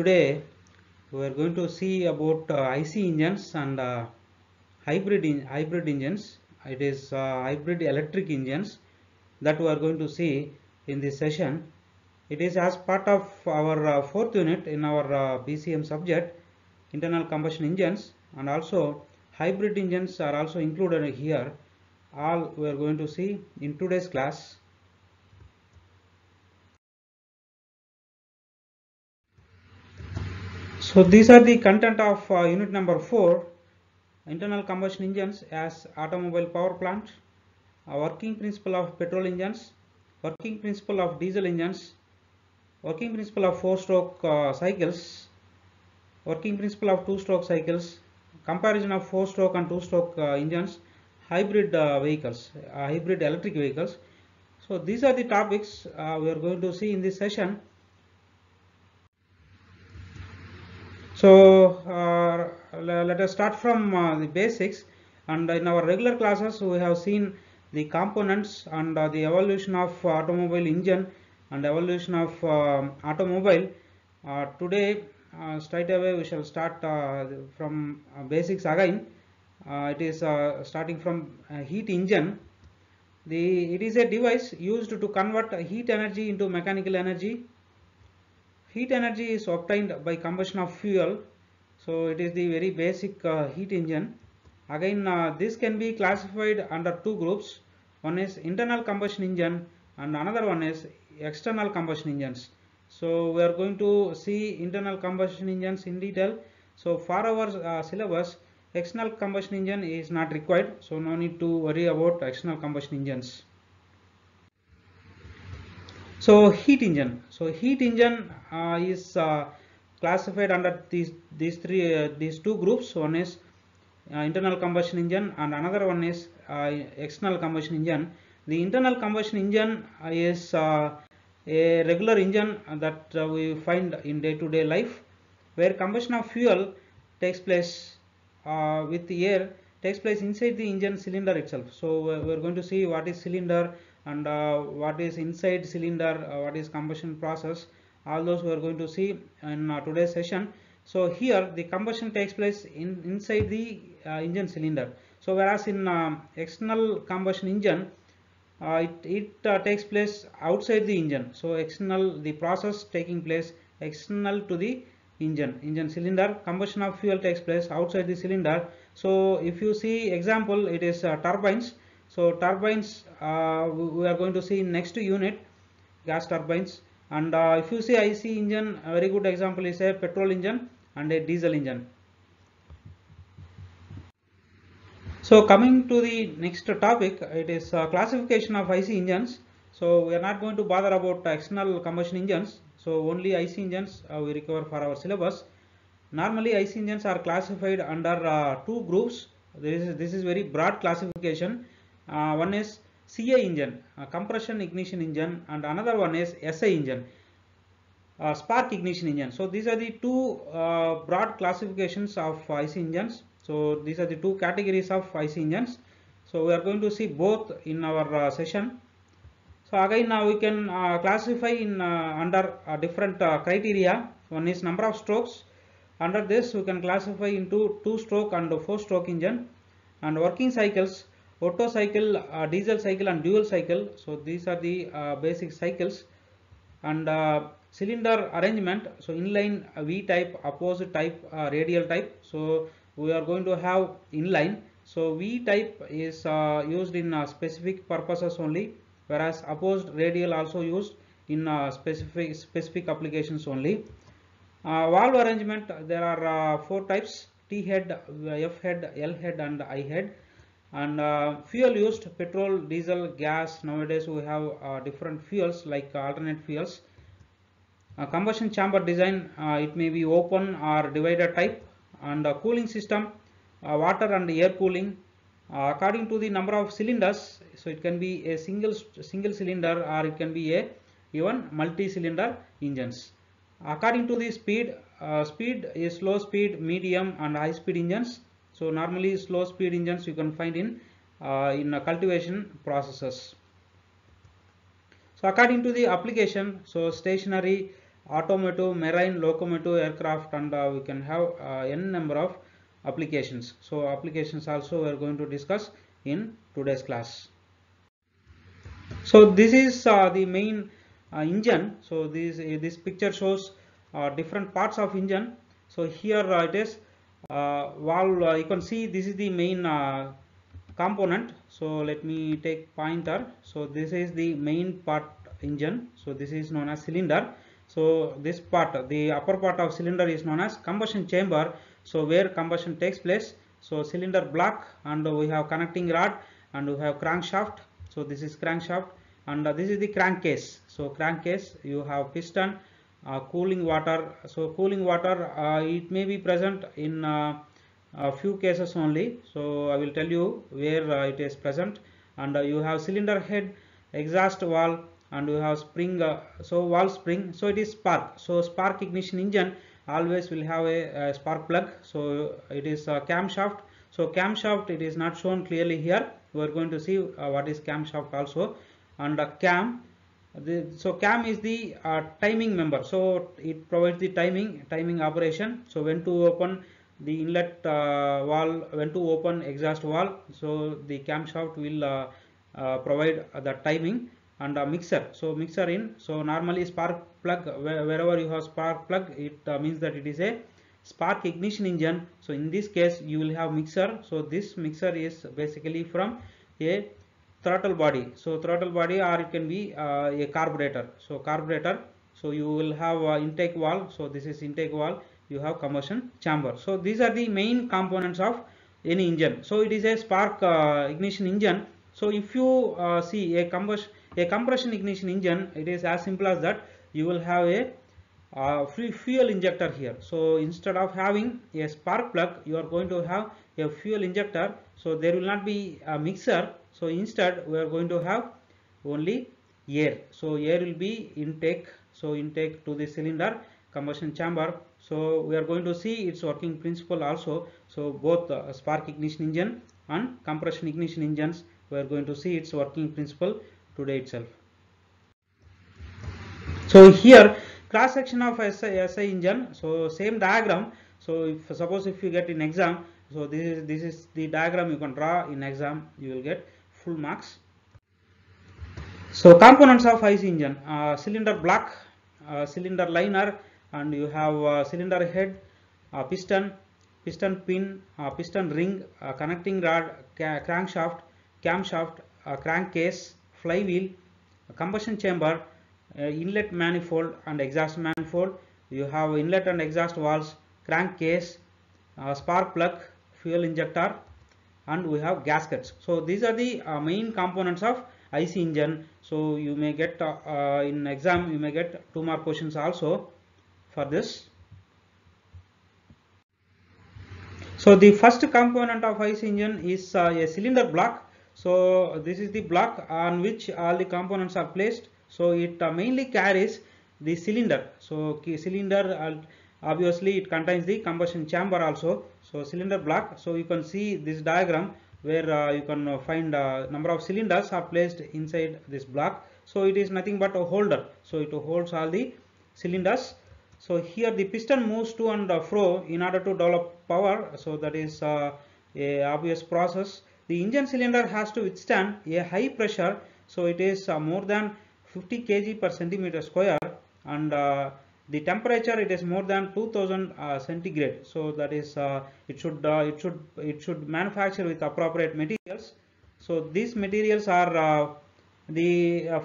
today we are going to see about uh, IC engines and uh, hybrid in, hybrid engines. It is uh, hybrid electric engines that we are going to see in this session. It is as part of our uh, fourth unit in our uh, BCM subject, internal combustion engines, and also hybrid engines are also included here. All we are going to see in today's class. So these are the content of uh, unit number 4 internal combustion engines as automobile power plant, working principle of petrol engines, working principle of diesel engines, working principle of four stroke uh, cycles, working principle of two stroke cycles, comparison of four stroke and two stroke uh, engines, hybrid uh, vehicles, uh, hybrid electric vehicles. So these are the topics we are going to see in this session. So uh, let us start from uh, the basics and in our regular classes we have seen the components and uh, the evolution of automobile engine and evolution of um automobile. Today straight away we shall start from basics again. It is starting from heat engine. The it is a device used to convert heat energy into mechanical energy heat energy is obtained by combustion of fuel. So it is the very basic uh, heat engine. Again uh, this can be classified under two groups. One is internal combustion engine and another one is external combustion engines. So we are going to see internal combustion engines in detail. So for our uh, syllabus external combustion engine is not required. So no need to worry about external combustion engines so heat engine. So heat engine uh, is uh, classified under these these three uh, these two groups. One is uh, internal combustion engine and another one is uh, external combustion engine. The internal combustion engine is uh, a regular engine that we find in day-to-day life, where combustion of fuel takes place with the air takes place inside the engine cylinder itself. So we are going to see what is cylinder and uh, what is inside cylinder, uh, what is combustion process. All those we are going to see in uh, today's session. So here the combustion takes place in inside the engine cylinder. So whereas in external combustion engine, uh, it, it uh, takes place outside the engine. So external the process taking place external to the engine engine cylinder combustion of fuel takes place outside the cylinder so if you see example it is uh, turbines so turbines uh, we are going to see next unit gas turbines. And uh, if you see IC engine a very good example is a petrol engine and a diesel engine. So coming to the next topic it is uh, classification of IC engines. So we are not going to bother about external combustion engines. So only IC engines uh, we recover for our syllabus. Normally IC engines are classified under uh, two groups. This is this is very broad classification uh, one is CI engine uh, compression ignition engine and another one is SI engine uh, spark ignition engine. So these are the two uh, broad classifications of IC engines. So these are the two categories of IC engines. So we are going to see both in our uh, session. So again now we can uh, classify in under different criteria. One is number of strokes. Under this we can classify into two stroke and four stroke engine. And working cycles Otto cycle uh, diesel cycle and dual cycle. So these are the uh, basic cycles. And uh, cylinder arrangement. So inline uh, v type opposite type uh, radial type. So we are going to have inline. So v type is uh, used in specific purposes only whereas opposed radial also used in specific specific applications only. Valve arrangement there are four types t head f head l head and i head and uh, fuel used petrol diesel gas. Nowadays we have uh, different fuels like alternate fuels. Uh, combustion chamber design uh, it may be open or divided type. And uh, cooling system uh, water and air cooling. Uh, according to the number of cylinders so it can be a single single cylinder or it can be a even multi cylinder engines. According to the speed uh, speed is slow speed medium and high speed engines so normally slow speed engines you can find in uh, in uh, cultivation processes so according to the application so stationary automotive, marine, locomotive, aircraft and uh, we can have uh, n number of applications. So applications also we are going to discuss in today's class. So this is uh, the main uh, engine. So this this picture shows different parts of engine. So here it is valve. Uh, you can see this is the main uh, component. So let me take pointer. So this is the main part engine. So this is known as cylinder. So this part, the upper part of cylinder is known as combustion chamber. So where combustion takes place. So cylinder block and we have connecting rod and we have crankshaft. So this is crankshaft and uh, this is the crankcase. So crankcase you have piston, uh, cooling water. So cooling water uh, it may be present in uh, a few cases only. So I will tell you where uh, it is present. And uh, you have cylinder head, exhaust valve and you have spring uh, so valve spring. So it is spark. So spark ignition engine always will have a, a spark plug. So it is a camshaft. So camshaft it is not shown clearly here. We are going to see uh, what is camshaft also. And uh, cam the, so cam is the uh, timing member. So it provides the timing timing operation. So when to open the inlet uh, valve when to open exhaust valve so the camshaft will uh, uh, provide the timing and a mixer. So mixer in. So normally spark plug wherever you have spark plug it uh, means that it is a spark ignition engine. So in this case you will have mixer. So this mixer is basically from a throttle body. So throttle body or it can be uh, a carburetor. So carburetor so you will have intake valve. So this is intake valve. You have combustion chamber. So these are the main components of any engine. So it is a spark uh, ignition engine. So if you uh, see a combustion a compression ignition engine it is as simple as that. You will have a uh, fuel injector here. So instead of having a spark plug you are going to have a fuel injector. So there will not be a mixer so instead we are going to have only air so air will be intake so intake to the cylinder combustion chamber so we are going to see its working principle also so both uh, spark ignition engine and compression ignition engines we are going to see its working principle today itself. So here cross section of SI, SI engine. So same diagram. So if suppose if you get in exam, so this is this is the diagram you can draw in exam. You will get full marks. So components of IC engine: uh, cylinder block, uh, cylinder liner, and you have uh, cylinder head, piston, piston pin, piston ring, connecting rod, crankshaft, camshaft, crankcase, flywheel, combustion chamber, uh, inlet manifold and exhaust manifold. You have inlet and exhaust valves, crankcase, uh, spark plug, fuel injector and we have gaskets. So these are the uh, main components of IC engine. So you may get in exam you may get two more questions also for this. So the first component of IC engine is a cylinder block so this is the block on which all the components are placed so it uh, mainly carries the cylinder so cylinder uh, obviously it contains the combustion chamber also so cylinder block. So you can see this diagram where uh, you can find number of cylinders are placed inside this block. So it is nothing but a holder. So it holds all the cylinders. So here the piston moves to and fro in order to develop power. So that is uh, a obvious process. The engine cylinder has to withstand a high pressure. So it is uh, more than 50 kg per centimeter square. And uh, the temperature it is more than 2000 uh, centigrade. So that is uh, it should uh, it should it should manufacture with appropriate materials. So these materials are uh, the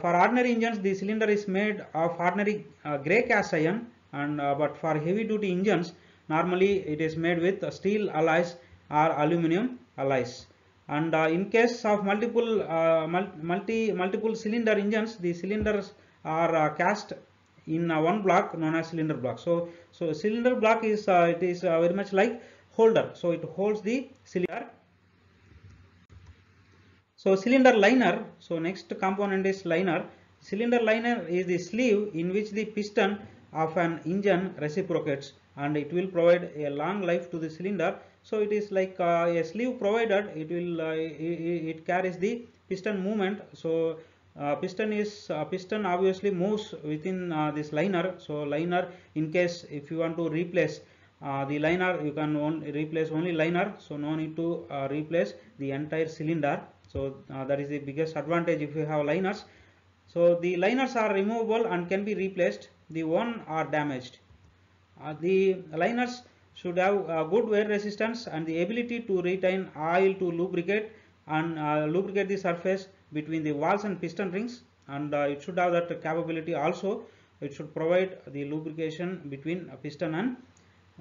for ordinary engines the cylinder is made of ordinary gray cast iron and but for heavy duty engines normally it is made with steel alloys or aluminum alloys. And uh, in case of multiple uh, multi multiple cylinder engines the cylinders are uh, cast in one block known as cylinder block. So so cylinder block is it is very much like holder. So it holds the cylinder. So cylinder liner. So next component is liner. Cylinder liner is the sleeve in which the piston of an engine reciprocates and it will provide a long life to the cylinder. So it is like uh, a sleeve provided. It will uh, it, it, carries the piston movement. So uh, piston is uh, piston obviously moves within uh, this liner. So liner in case if you want to replace uh, the liner you can on, replace only liner. So no need to uh, replace the entire cylinder. So uh, that is the biggest advantage if you have liners. So the liners are removable and can be replaced. The one are damaged. Uh, the liners should have uh, good wear resistance and the ability to retain oil to lubricate and uh, lubricate the surface between the valves and piston rings and uh, it should have that capability also. It should provide the lubrication between a piston and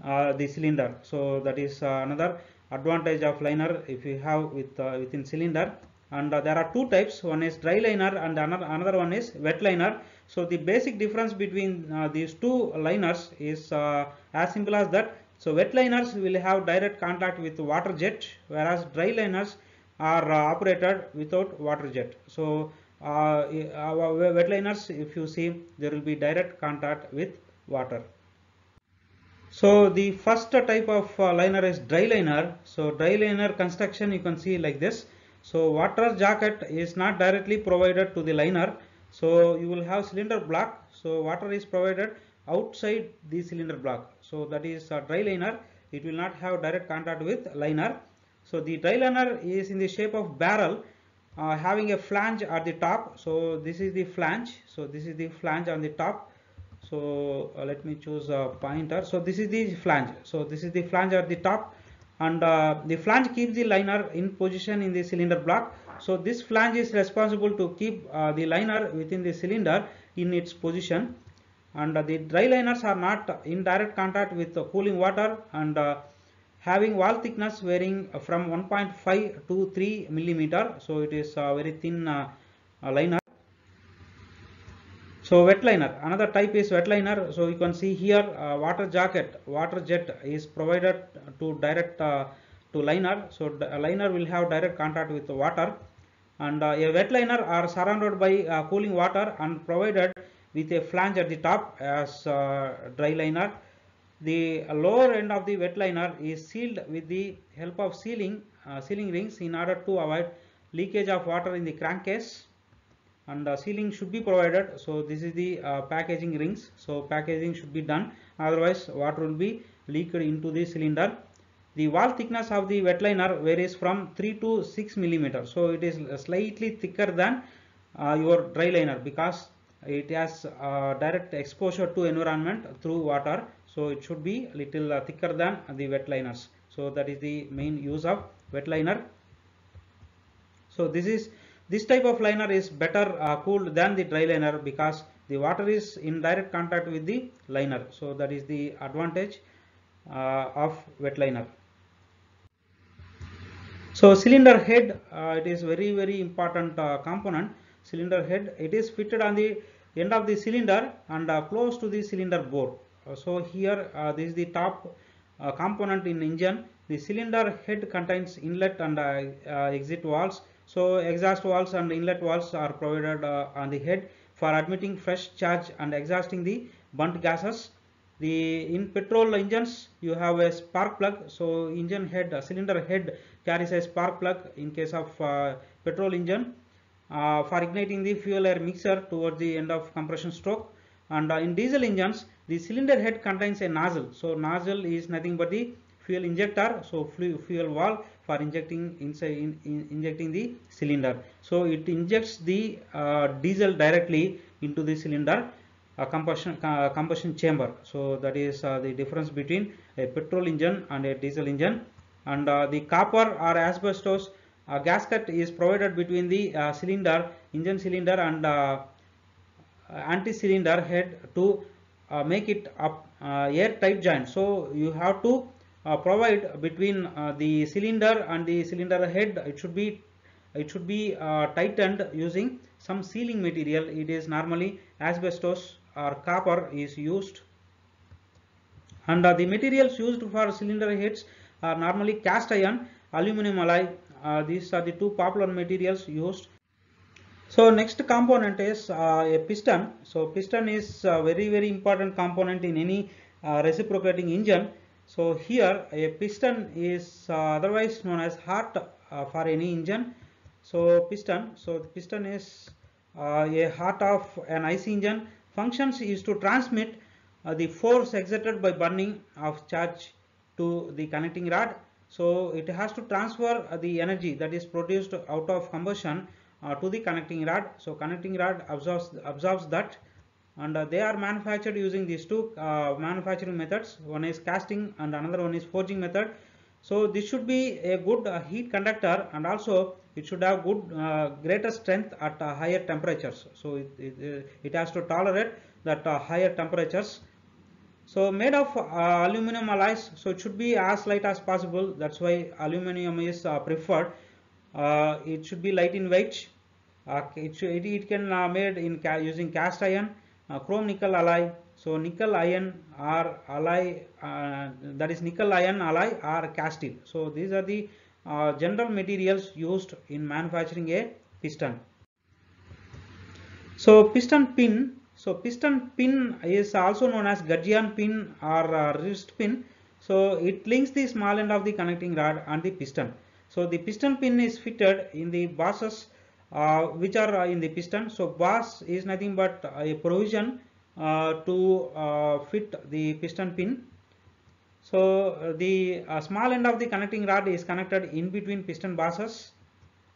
uh, the cylinder. So that is uh, another advantage of liner if you have with uh, within cylinder. And uh, there are two types. One is dry liner and another another one is wet liner. So the basic difference between uh, these two liners is as simple as that. So wet liners will have direct contact with water jet whereas dry liners are uh, operated without water jet so uh, our wet liners if you see there will be direct contact with water so the first type of uh, liner is dry liner. So dry liner construction you can see like this. So water jacket is not directly provided to the liner. So you will have cylinder block. So water is provided outside the cylinder block. So that is a dry liner. It will not have direct contact with liner. So the dry liner is in the shape of barrel uh, having a flange at the top. So this is the flange. So this is the flange on the top. So uh, let me choose a pointer. So this is the flange. So this is the flange at the top. And uh, the flange keeps the liner in position in the cylinder block. So this flange is responsible to keep uh, the liner within the cylinder in its position. And uh, the dry liners are not in direct contact with the cooling water. And uh, having wall thickness varying from 1.5 to 3 millimeter so it is a very thin uh, liner so wet liner, another type is wet liner. So you can see here uh, water jacket, water jet is provided to direct uh, to liner. So liner will have direct contact with water and uh, a wet liner are surrounded by uh, cooling water and provided with a flange at the top as uh, dry liner. The lower end of the wet liner is sealed with the help of sealing, uh, sealing rings in order to avoid leakage of water in the crankcase. And uh, sealing should be provided. So this is the uh, packaging rings. So packaging should be done. Otherwise water will be leaked into the cylinder. The wall thickness of the wet liner varies from 3 to 6 millimeter. So it is slightly thicker than uh, your dry liner because it has uh, direct exposure to environment through water so it should be a little uh, thicker than the wet liners. So that is the main use of wet liner. So this is this type of liner is better uh, cooled than the dry liner because the water is in direct contact with the liner. So that is the advantage uh, of wet liner. So cylinder head uh, it is very very important uh, component. Cylinder head it is fitted on the end of the cylinder and uh, close to the cylinder bore so here uh, this is the top uh, component in engine. The cylinder head contains inlet and uh, uh, exit valves. So exhaust valves and inlet valves are provided uh, on the head for admitting fresh charge and exhausting the burnt gases. The in petrol engines you have a spark plug. So engine head uh, cylinder head carries a spark plug in case of uh, petrol engine uh, for igniting the fuel air mixer towards the end of compression stroke and uh, in diesel engines the cylinder head contains a nozzle. So nozzle is nothing but the fuel injector. So fuel valve for injecting inside in, in, injecting the cylinder. So it injects the uh, diesel directly into the cylinder uh, combustion uh, combustion chamber. So that is uh, the difference between a petrol engine and a diesel engine. And uh, the copper or asbestos uh, gasket is provided between the cylinder engine cylinder and anti-cylinder head to uh, make it up uh, airtight joint so you have to uh, provide between the cylinder and the cylinder head. It should be it should be tightened using some sealing material. It is normally asbestos or copper is used. And the materials used for cylinder heads are normally cast iron aluminum alloy. These are the two popular materials used so next component is uh, a piston. So piston is a very very important component in any uh, reciprocating engine. So here a piston is uh, otherwise known as heart uh, for any engine. So piston so piston is uh, a heart of an IC engine. Functions is to transmit uh, the force exerted by burning of charge to the connecting rod. So it has to transfer the energy that is produced out of combustion to the connecting rod. So connecting rod absorbs absorbs that and uh, they are manufactured using these two uh, manufacturing methods. One is casting and another one is forging method. So this should be a good uh, heat conductor and also it should have good uh, greater strength at uh, higher temperatures. So it, it, it has to tolerate that uh, higher temperatures. So made of uh, aluminum alloys. So it should be as light as possible. That's why aluminum is uh, preferred. Uh, it should be light in weight. uh, it, it, it can uh, made in ca using cast iron uh, chrome nickel alloy. So nickel iron or alloy uh, that is nickel iron alloy or cast steel. So these are the uh, general materials used in manufacturing a piston. So piston pin so piston pin is also known as gudgeon pin or uh, wrist pin. So it links the small end of the connecting rod and the piston. So the piston pin is fitted in the bosses uh, which are uh, in the piston. So boss is nothing but a provision uh, to uh, fit the piston pin. So uh, the uh, small end of the connecting rod is connected in between piston bosses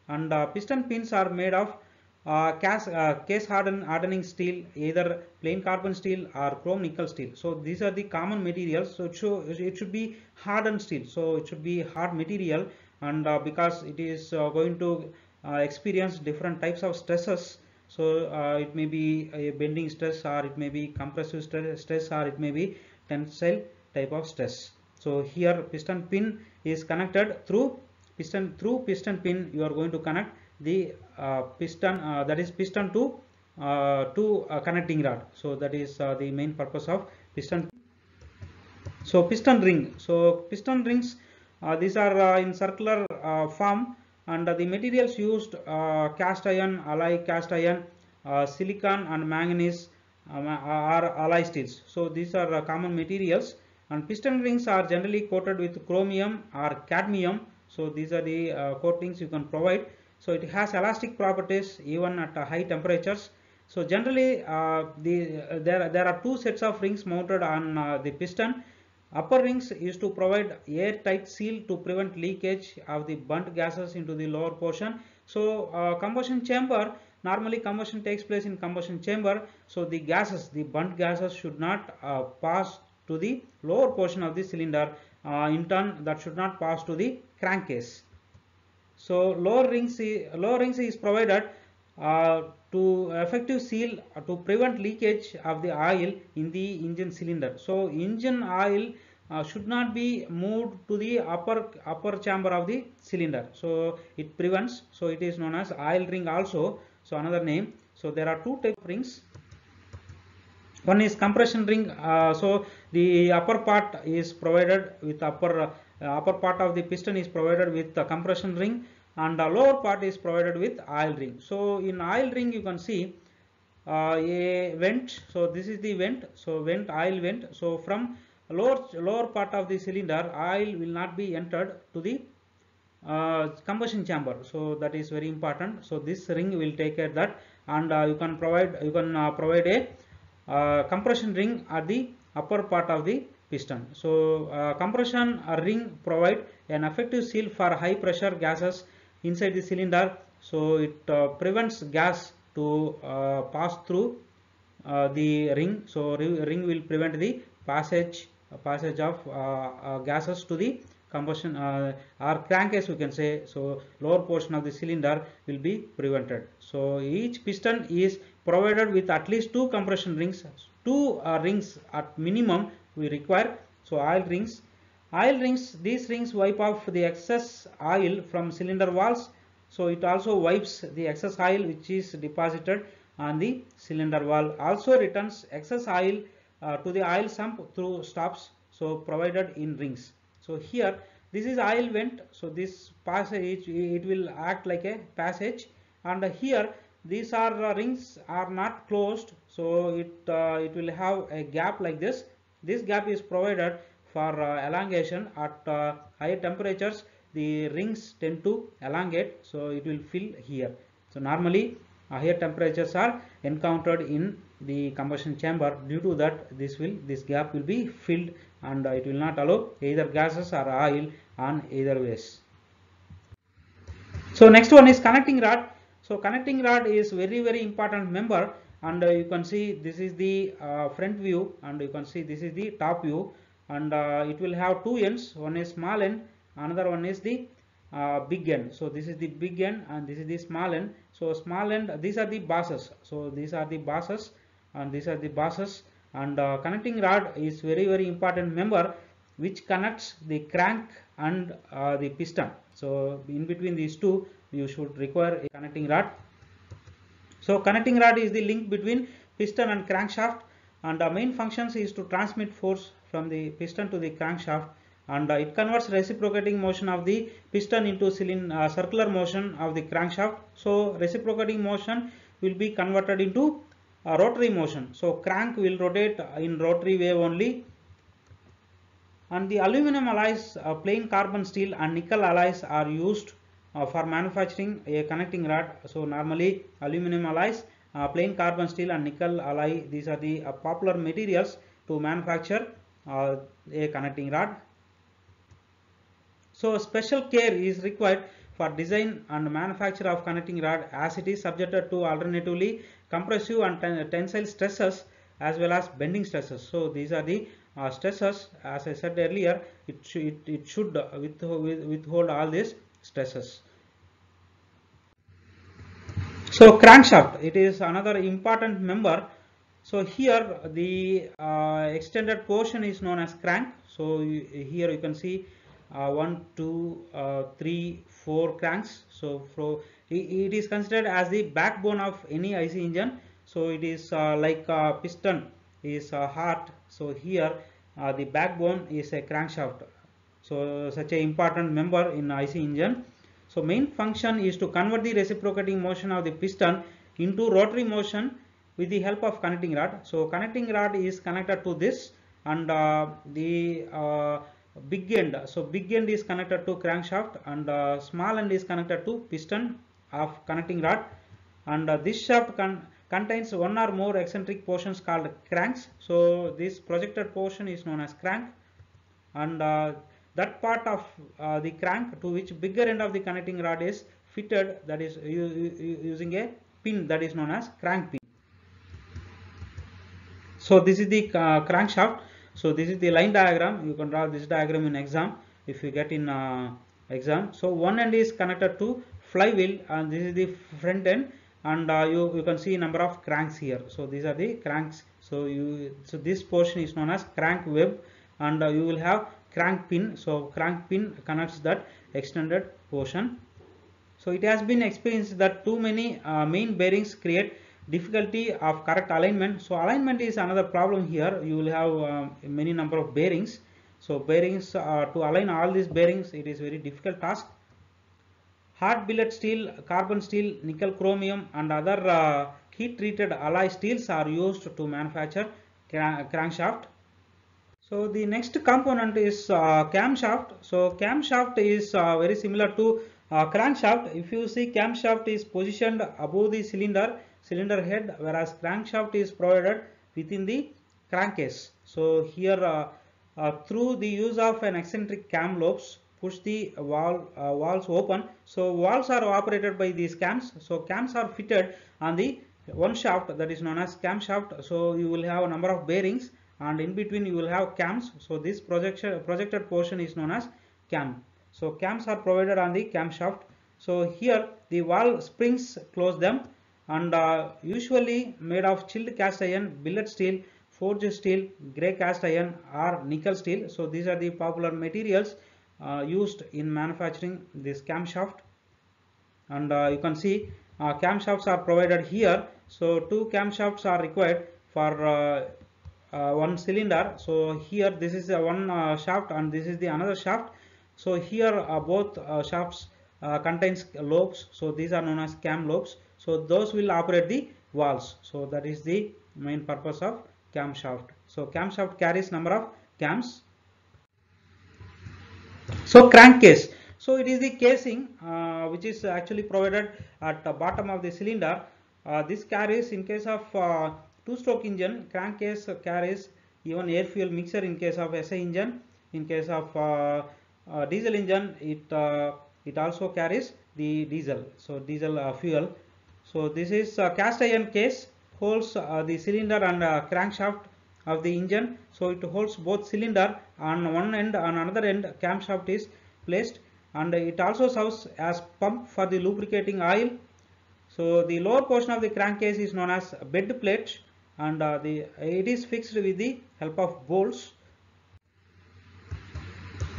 and uh, piston pins are made of uh, cast, uh, case harden, hardening steel either plain carbon steel or chrome nickel steel. So these are the common materials. So it should, it should be hardened steel. So it should be hard material and uh, because it is uh, going to uh, experience different types of stresses. So uh, it may be a bending stress or it may be compressive stress, stress or it may be tensile type of stress. So here piston pin is connected through piston through piston pin you are going to connect the uh, piston uh, that is piston to uh, to connecting rod. So that is uh, the main purpose of piston. So piston ring. So piston rings uh, these are uh, in circular uh, form and uh, the materials used uh, cast iron alloy cast iron uh, silicon and manganese um, are alloy steels. So these are uh, common materials. And piston rings are generally coated with chromium or cadmium. So these are the uh, coatings you can provide. So it has elastic properties even at uh, high temperatures. So generally uh, the uh, there there are two sets of rings mounted on uh, the piston upper rings is to provide airtight seal to prevent leakage of the burnt gases into the lower portion. So uh, combustion chamber normally combustion takes place in combustion chamber. So the gases the burnt gases should not uh, pass to the lower portion of the cylinder uh, in turn that should not pass to the crankcase. So lower rings lower rings is provided uh, to effective seal uh, to prevent leakage of the oil in the engine cylinder. So engine oil uh, should not be moved to the upper upper chamber of the cylinder. So it prevents so it is known as oil ring also. So another name. So there are two type rings. One is compression ring uh, so the upper part is provided with upper uh, upper part of the piston is provided with the compression ring and the lower part is provided with oil ring. So in oil ring you can see uh, a vent. So this is the vent. So vent oil vent. So from lower lower part of the cylinder oil will not be entered to the uh, combustion chamber. So that is very important. So this ring will take care that. And uh, you can provide you can uh, provide a uh, compression ring at the upper part of the piston. So uh, compression ring provide an effective seal for high pressure gases inside the cylinder so it uh, prevents gas to uh, pass through uh, the ring. So ring will prevent the passage passage of uh, uh, gases to the combustion uh, or crankcase you can say. So lower portion of the cylinder will be prevented. So each piston is provided with at least two compression rings. Two uh, rings at minimum we require. So oil rings oil rings these rings wipe off the excess oil from cylinder walls. So it also wipes the excess oil which is deposited on the cylinder wall. Also returns excess oil uh, to the oil sump through stops so provided in rings. So here this is oil vent. So this passage it will act like a passage. And here these are uh, rings are not closed. So it uh, it will have a gap like this. This gap is provided for uh, elongation at uh, higher temperatures the rings tend to elongate so it will fill here. So normally higher temperatures are encountered in the combustion chamber. Due to that this will this gap will be filled and uh, it will not allow either gases or oil on either ways. So next one is connecting rod. So connecting rod is very very important member and you can see this is the uh, front view and you can see this is the top view and uh, it will have two ends. One is small end another one is the uh, big end so this is the big end and this is the small end so small end these are the bosses so these are the bosses and these are the bosses and uh, connecting rod is very very important member which connects the crank and uh, the piston. So in between these two you should require a connecting rod. So connecting rod is the link between piston and crankshaft. And the main functions is to transmit force from the piston to the crankshaft and uh, it converts reciprocating motion of the piston into cylinder, uh, circular motion of the crankshaft. So reciprocating motion will be converted into uh, rotary motion. So crank will rotate in rotary wave only and the aluminum alloys, uh, plain carbon steel and nickel alloys are used uh, for manufacturing a connecting rod. So normally aluminum alloys, uh, plain carbon steel and nickel alloy these are the popular materials to manufacture a connecting rod. So special care is required for design and manufacture of connecting rod as it is subjected to alternatively compressive and ten tensile stresses as well as bending stresses. So these are the uh, stresses as I said earlier it, sh it, it should with, with, withhold all these stresses. So crankshaft it is another important member. So here the uh, extended portion is known as crank. So here you can see uh, one, two, uh, three, four cranks. So for, it is considered as the backbone of any IC engine. So it is uh, like a piston is a heart. So here uh, the backbone is a crankshaft. So such a important member in IC engine. So main function is to convert the reciprocating motion of the piston into rotary motion with the help of connecting rod. So connecting rod is connected to this and uh, the uh, big end. So big end is connected to crankshaft and uh, small end is connected to piston of connecting rod. And uh, this shaft con contains one or more eccentric portions called cranks. So this projected portion is known as crank. And uh, that part of uh, the crank to which bigger end of the connecting rod is fitted that is using a pin that is known as crank pin so this is the uh, crankshaft. So this is the line diagram. You can draw this diagram in exam if you get in uh, exam. So one end is connected to flywheel and this is the front end and uh, you you can see number of cranks here. So these are the cranks. So you so this portion is known as crank web and uh, you will have crank pin. So crank pin connects that extended portion. So it has been experienced that too many uh, main bearings create difficulty of correct alignment. So alignment is another problem here. You will have uh, many number of bearings. So bearings uh, to align all these bearings it is very difficult task. Hard billet steel carbon steel nickel chromium and other uh, heat treated alloy steels are used to manufacture crankshaft. So the next component is uh, camshaft. So camshaft is uh, very similar to crankshaft. If you see camshaft is positioned above the cylinder cylinder head whereas crankshaft is provided within the crankcase. So here uh, uh, through the use of an eccentric cam lobes push the valve uh, valves open. So valves are operated by these cams. So cams are fitted on the one shaft that is known as camshaft. So you will have a number of bearings and in between you will have cams. So this projection projected portion is known as cam. So cams are provided on the camshaft. So here the valve springs close them and uh, usually made of chilled cast iron, billet steel, forged steel, grey cast iron or nickel steel. So these are the popular materials uh, used in manufacturing this camshaft and uh, you can see uh, camshafts are provided here. So two camshafts are required for uh, uh, one cylinder. So here this is one shaft and this is the another shaft. So here both shafts contains lobes. So these are known as cam lobes so those will operate the valves so that is the main purpose of camshaft. So camshaft carries number of cams. So crankcase. So it is the casing uh, which is actually provided at the bottom of the cylinder. Uh, this carries in case of uh, two stroke engine crankcase carries even air fuel mixer in case of SI engine. In case of uh, uh, diesel engine it uh, it also carries the diesel. So diesel fuel so this is a cast iron case holds uh, the cylinder and uh, crankshaft of the engine. So it holds both cylinder on one end and another end. Camshaft is placed and it also serves as pump for the lubricating oil. So the lower portion of the crankcase is known as bed plate and uh, the it is fixed with the help of bolts.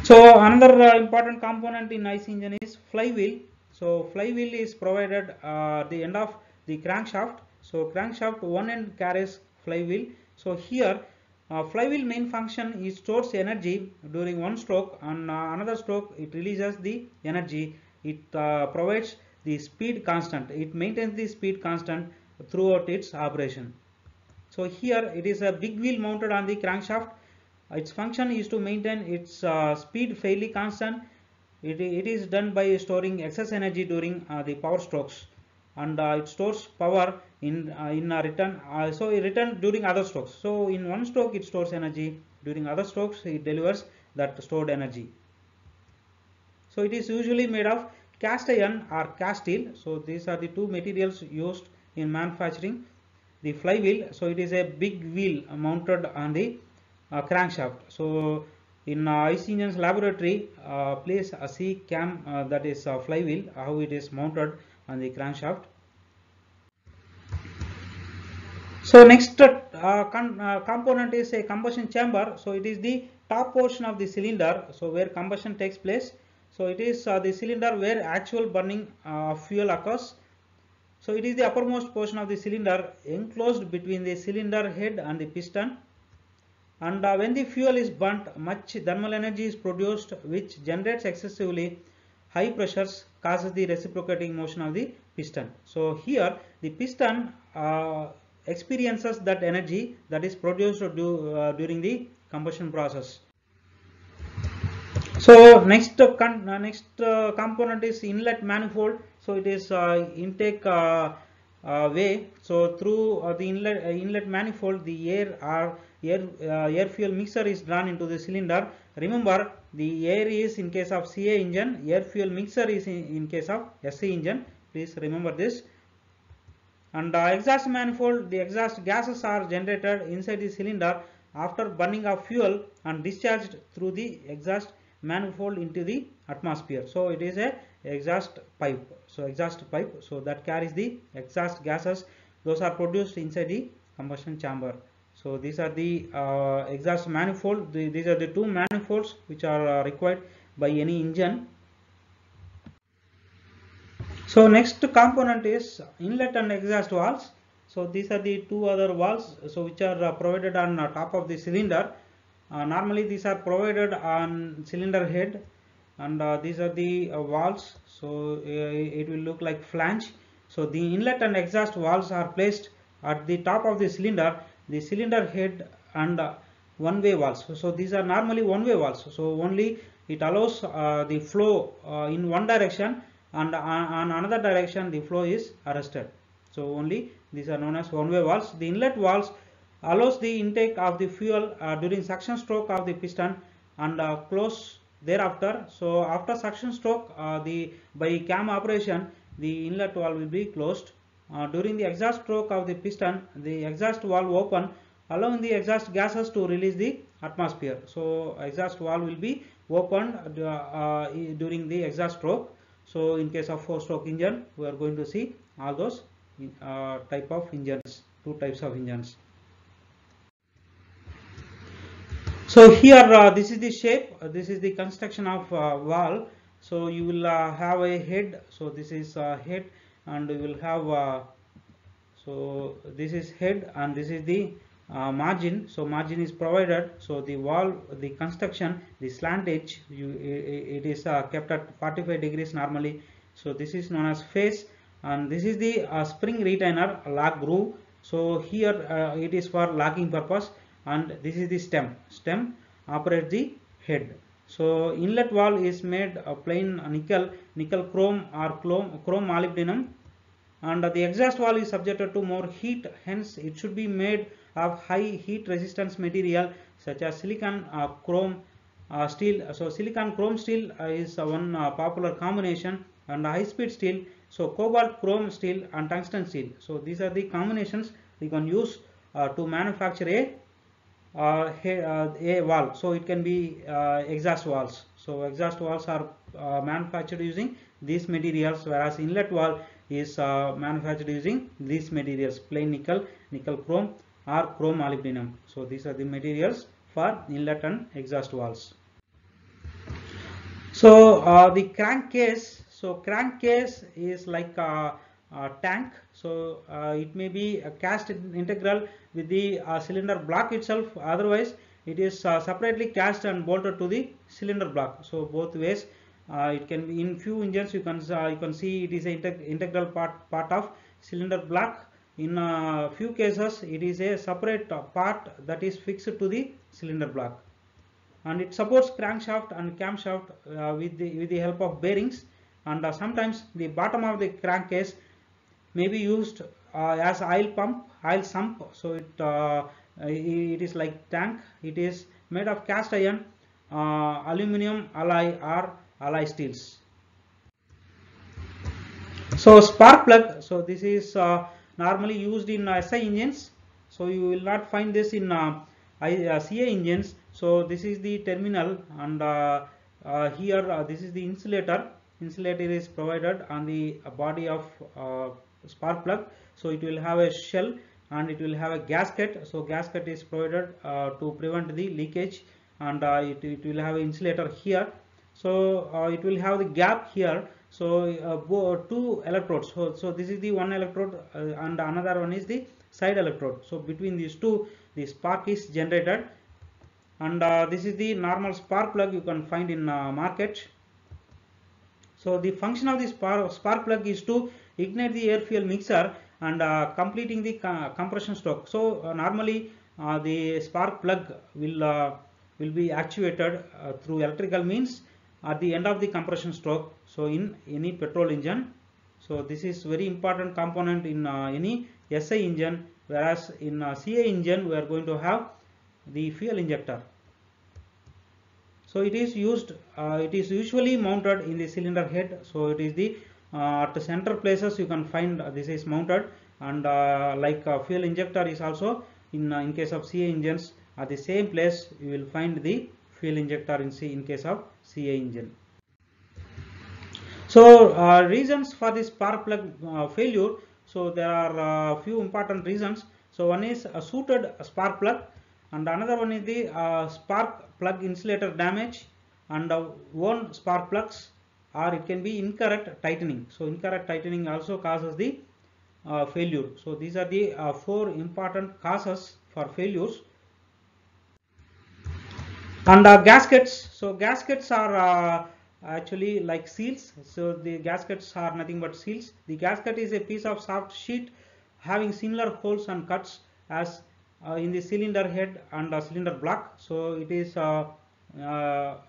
So another uh, important component in IC engine is flywheel. So flywheel is provided uh, the end of the crankshaft. So crankshaft one end carries flywheel. So here uh, flywheel main function is stores energy during one stroke and uh, another stroke it releases the energy. It uh, provides the speed constant. It maintains the speed constant throughout its operation. So here it is a big wheel mounted on the crankshaft its function is to maintain its uh, speed fairly constant. It, it is done by storing excess energy during uh, the power strokes. And uh, it stores power in uh, in a return so it return during other strokes. So in one stroke it stores energy. During other strokes it delivers that stored energy. So it is usually made of cast iron or cast steel. So these are the two materials used in manufacturing the flywheel. So it is a big wheel mounted on the uh, crankshaft. So in uh, IC engines laboratory, uh, please see cam uh, that is flywheel how it is mounted on the crankshaft. So next uh, uh, component is a combustion chamber. So it is the top portion of the cylinder. So where combustion takes place. So it is uh, the cylinder where actual burning uh, fuel occurs. So it is the uppermost portion of the cylinder enclosed between the cylinder head and the piston and uh, when the fuel is burnt much thermal energy is produced which generates excessively high pressures causes the reciprocating motion of the piston. So here the piston uh, experiences that energy that is produced uh, during the combustion process. So next uh, uh, next uh, component is inlet manifold. So it is intake way. So through the inlet inlet manifold the air are air uh, air fuel mixer is drawn into the cylinder. Remember the air is in case of CI engine air fuel mixer is in, in case of SI engine. Please remember this. And uh, exhaust manifold the exhaust gases are generated inside the cylinder after burning of fuel and discharged through the exhaust manifold into the atmosphere. So it is a exhaust pipe. So exhaust pipe. So that carries the exhaust gases. Those are produced inside the combustion chamber so these are the uh, exhaust manifold. The, these are the two manifolds which are uh, required by any engine. So next component is inlet and exhaust valves. So these are the two other valves so which are uh, provided on top of the cylinder. normally these are provided on cylinder head and these are the valves. So it will look like flange. So the inlet and exhaust valves are placed at the top of the cylinder the cylinder head and uh, one way valves. So these are normally one way valves. So only it allows uh, the flow uh, in one direction and on another direction the flow is arrested. So only these are known as one way valves. The inlet valves allows the intake of the fuel during suction stroke of the piston and close thereafter. So after suction stroke the by cam operation the inlet valve will be closed uh, during the exhaust stroke of the piston, the exhaust valve open allowing the exhaust gases to release the atmosphere. So exhaust valve will be opened uh, uh, during the exhaust stroke. So in case of four stroke engine, we are going to see all those uh, type of engines, two types of engines. So here uh, this is the shape, this is the construction of valve. So you will have a head. So this is a head and we will have uh, so this is head and this is the uh, margin. So margin is provided. So the valve the construction the slant edge you it is uh, kept at 45 degrees normally. So this is known as face and this is the uh, spring retainer lock groove. So here uh, it is for locking purpose. And this is the stem. Stem operates the head. So inlet valve is made of plain nickel nickel chrome or chrome, chrome molybdenum and the exhaust valve is subjected to more heat hence it should be made of high heat resistance material such as silicon uh, chrome uh, steel. So silicon chrome steel uh, is one popular combination and high speed steel. So cobalt chrome steel and tungsten steel. So these are the combinations we can use to manufacture a uh, a valve. So it can be uh, exhaust valves. So exhaust valves are uh, manufactured using these materials whereas inlet valve is uh, manufactured using these materials plain nickel nickel chrome or chrome molybdenum so these are the materials for inlet and exhaust valves. So uh, the crankcase so crankcase is like a, a tank. So uh, it may be a cast integral with the uh, cylinder block itself. Otherwise it is uh, separately cast and bolted to the cylinder block. So both ways it can be in few engines you can uh, you can see it is an integ integral part part of cylinder block. In a few cases it is a separate part that is fixed to the cylinder block. And it supports crankshaft and camshaft uh, with the with the help of bearings. And uh, sometimes the bottom of the crankcase may be used uh, as oil pump oil sump. So it uh, it is like tank. It is made of cast iron uh, aluminum alloy or alloy steels. So spark plug so this is uh, normally used in uh, SI engines. So you will not find this in uh, CI engines. So this is the terminal and here this is the insulator. Insulator is provided on the body of spark plug. So it will have a shell and it will have a gasket. So gasket is provided uh, to prevent the leakage and uh, it, it, will have insulator here so uh, it will have the gap here. So uh, two electrodes. So, so this is the one electrode uh, and another one is the side electrode. So between these two the spark is generated. And uh, this is the normal spark plug you can find in market. So the function of the spark, spark plug is to ignite the air fuel mixer and uh, completing the compression stroke. So uh, normally uh, the spark plug will will be actuated through electrical means at the end of the compression stroke. So in any petrol engine. So this is very important component in uh, any SI engine whereas in CI engine we are going to have the fuel injector. So it is used, it is usually mounted in the cylinder head. So it is the uh, at the center places you can find uh, this is mounted and uh, like fuel injector is also in in case of CI engines at the same place you will find the fuel injector in C in case of CI engine. So uh, reasons for this spark plug uh, failure. So there are a few important reasons. So one is a sooted spark plug and another one is the uh, spark plug insulator damage and one spark plugs or it can be incorrect tightening. So incorrect tightening also causes the uh, failure. So these are the uh, four important causes for failures. And uh, gaskets. So gaskets are uh, actually like seals. So the gaskets are nothing but seals. The gasket is a piece of soft sheet having similar holes and cuts as uh, in the cylinder head and cylinder block. So it is uh,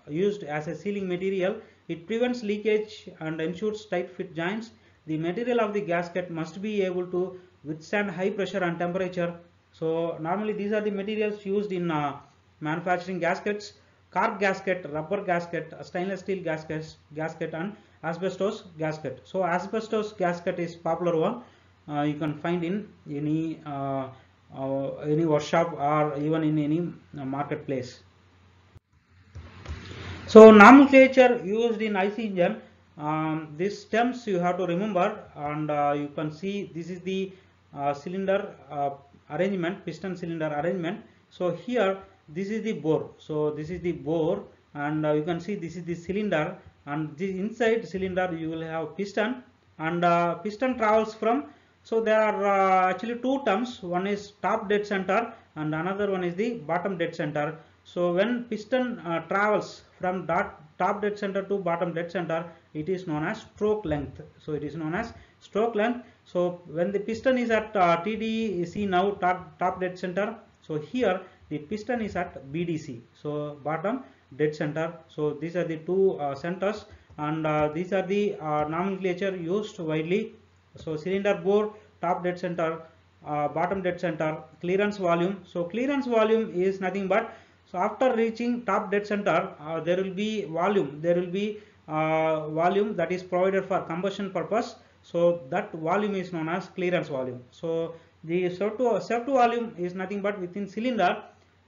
used as a sealing material it prevents leakage and ensures tight fit joints. The material of the gasket must be able to withstand high pressure and temperature. So normally these are the materials used in uh, manufacturing gaskets. Cork gasket, rubber gasket, stainless steel gasket, gasket and asbestos gasket. So asbestos gasket is popular one. Uh, you can find in any uh, uh any workshop or even in any uh, marketplace. So nomenclature used in IC engine, um, these stems you have to remember and uh, you can see this is the uh, cylinder arrangement, piston cylinder arrangement. So here this is the bore. So this is the bore and uh, you can see this is the cylinder and this inside cylinder you will have piston and uh, piston travels from so there are uh, actually two terms one is top dead center and another one is the bottom dead center so when piston uh, travels from dot, top dead center to bottom dead center, it is known as stroke length. So it is known as stroke length. So when the piston is at uh, TDC now top, top dead center, so here the piston is at BDC. So bottom dead center. So these are the two uh, centers. And uh, these are the uh, nomenclature used widely. So cylinder bore top dead center uh, bottom dead center clearance volume. So clearance volume is nothing but so after reaching top dead center uh, there will be volume. There will be uh, volume that is provided for combustion purpose. So that volume is known as clearance volume. So the served served volume is nothing but within cylinder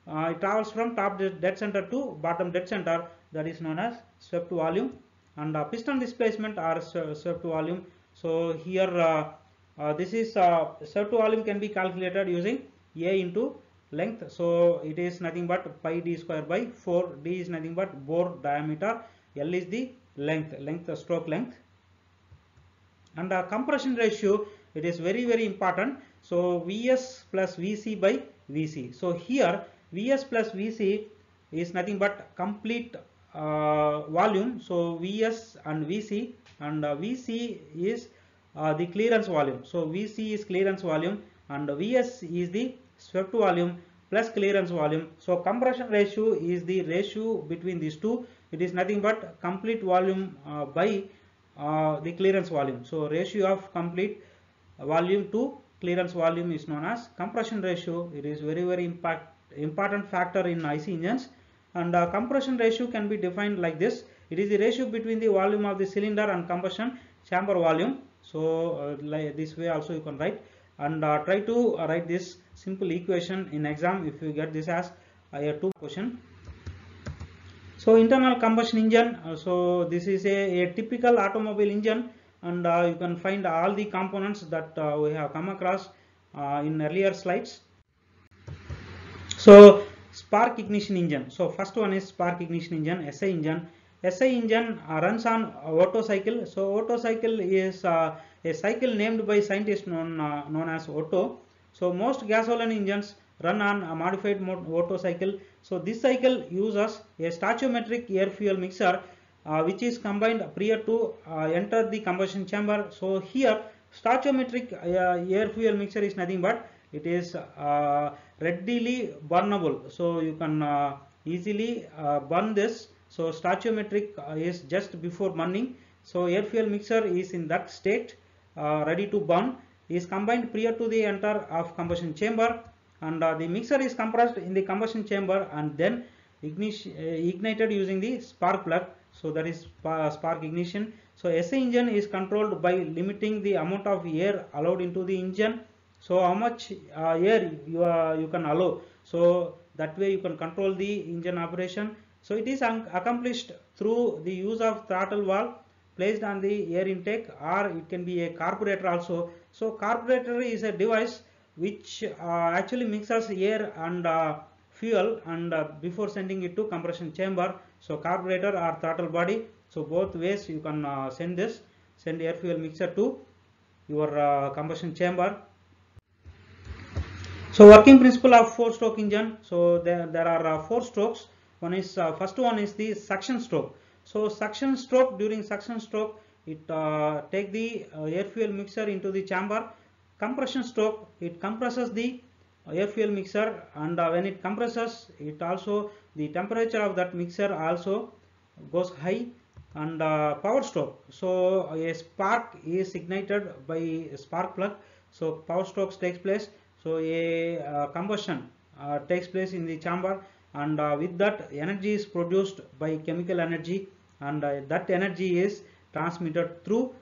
uh, it travels from top dead center to bottom dead center. That is known as swept volume. And uh, piston displacement or swept volume. So here uh, uh, this is uh, swept volume can be calculated using a into length. So it is nothing but pi d square by 4 d is nothing but bore diameter. L is the length length stroke length. And uh, compression ratio it is very very important. So vs plus vc by vc. So here vs plus vc is nothing but complete uh, volume. So vs and vc and uh, vc is uh, the clearance volume. So vc is clearance volume and vs is the swept volume plus clearance volume. So compression ratio is the ratio between these two. It is nothing but complete volume uh, by uh, the clearance volume. So ratio of complete volume to clearance volume is known as compression ratio. It is very very impact important factor in IC engines. And uh, compression ratio can be defined like this. It is the ratio between the volume of the cylinder and combustion chamber volume. So uh, like this way also you can write. And uh, try to write this simple equation in exam if you get this as a two question. So internal combustion engine. Uh, so this is a, a typical automobile engine. And uh, you can find all the components that uh, we have come across in earlier slides so spark ignition engine. So first one is spark ignition engine SI engine. SI engine uh, runs on Otto cycle so Otto cycle is uh, a cycle named by scientists known uh, known as Otto so most gasoline engines run on a modified Otto cycle so this cycle uses a stoichiometric air fuel mixer which is combined prior to enter the combustion chamber. So here stoichiometric air fuel mixture is nothing but it is uh, readily burnable. So you can uh, easily uh, burn this. So stoichiometric uh, is just before burning. So air fuel mixer is in that state uh, ready to burn. Is combined prior to the enter of combustion chamber. And uh, the mixer is compressed in the combustion chamber and then ignited using the spark plug so that is spark ignition. So SI engine is controlled by limiting the amount of air allowed into the engine so how much uh, air you, you can allow? So that way you can control the engine operation. So it is accomplished through the use of throttle valve placed on the air intake or it can be a carburetor also. So carburetor is a device which uh, actually mixes air and uh, fuel and uh, before sending it to compression chamber. So carburetor or throttle body. So both ways you can uh, send this. Send air fuel mixture to your combustion chamber so working principle of four stroke engine. So there, there are uh, four strokes. One is uh, first one is the suction stroke. So suction stroke during suction stroke it uh, take the air fuel mixture into the chamber. Compression stroke it compresses the air fuel mixture. And when it compresses it also the temperature of that mixture also goes high. And uh, power stroke. So a spark is ignited by spark plug. So power strokes takes place so a uh, combustion uh, takes place in the chamber and uh, with that energy is produced by chemical energy and that energy is transmitted through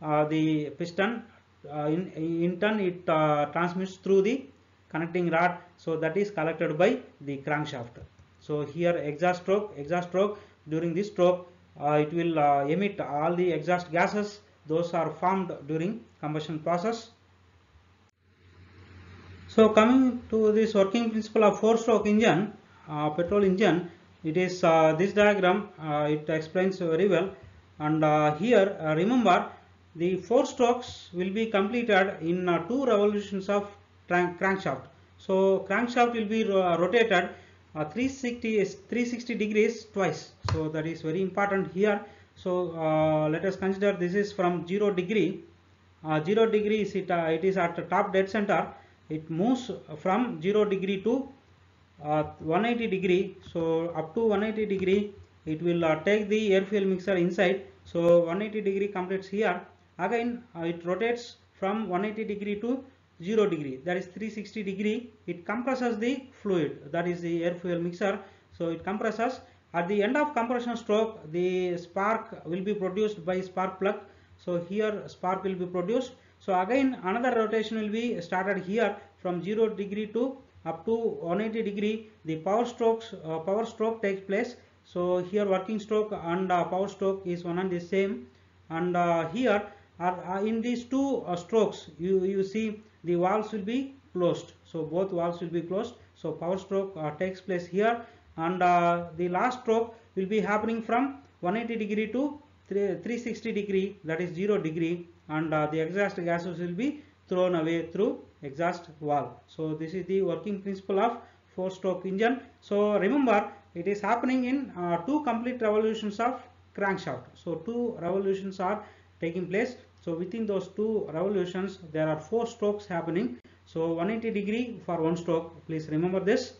the piston. In, in turn it transmits through the connecting rod. So that is collected by the crankshaft. So here exhaust stroke exhaust stroke. During this stroke uh, it will uh, emit all the exhaust gases. Those are formed during combustion process so coming to this working principle of four stroke engine uh, petrol engine it is this diagram it explains very well and here remember the four strokes will be completed in two revolutions of crankshaft. So crankshaft will be rotated uh, 360 360 degrees twice. So that is very important here. So uh, let us consider this is from 0 degree. Uh, 0 degree is it, it is at the top dead center. It moves from 0 degree to uh, 180 degree. So up to 180 degree it will uh, take the air fuel mixer inside. So 180 degree completes here. Again uh, it rotates from 180 degree to 0 degree that is 360 degree it compresses the fluid that is the air fuel mixer so it compresses at the end of compression stroke the spark will be produced by spark plug so here spark will be produced so again another rotation will be started here from 0 degree to up to 180 degree. The power strokes uh, power stroke takes place. So here working stroke and uh, power stroke is one and the same. And uh, here are in these two uh, strokes you you see the valves will be closed. So both valves will be closed. So power stroke uh, takes place here. And uh, the last stroke will be happening from 180 degree to 360 degree that is 0 degree and uh, the exhaust gases will be thrown away through exhaust valve. So this is the working principle of four stroke engine. So remember it is happening in uh, two complete revolutions of crankshaft. So two revolutions are taking place. So within those two revolutions there are four strokes happening. So 180 degree for one stroke. Please remember this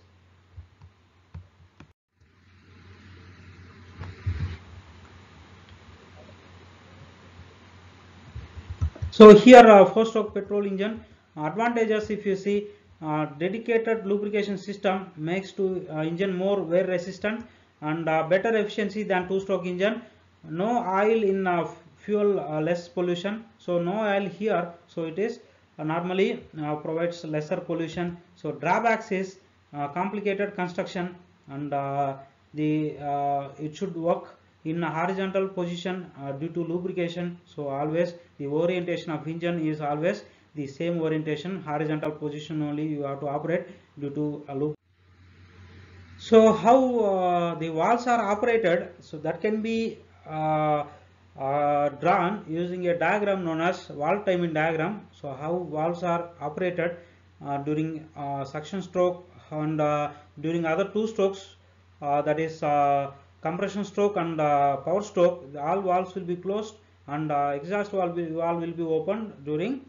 so here uh, four stroke petrol engine advantages if you see uh, dedicated lubrication system makes to uh, engine more wear resistant and uh, better efficiency than two stroke engine. No oil in uh, fuel uh, less pollution. So no oil here. So it is normally provides lesser pollution. So drawbacks is complicated construction and the it should work in a horizontal position uh, due to lubrication so always the orientation of engine is always the same orientation horizontal position only you have to operate due to a loop so how uh, the valves are operated so that can be uh, uh, drawn using a diagram known as valve timing diagram. So how valves are operated uh, during uh, suction stroke and during other two strokes that is compression stroke and uh, power stroke all valves will be closed and uh, exhaust valve will, valve will be opened during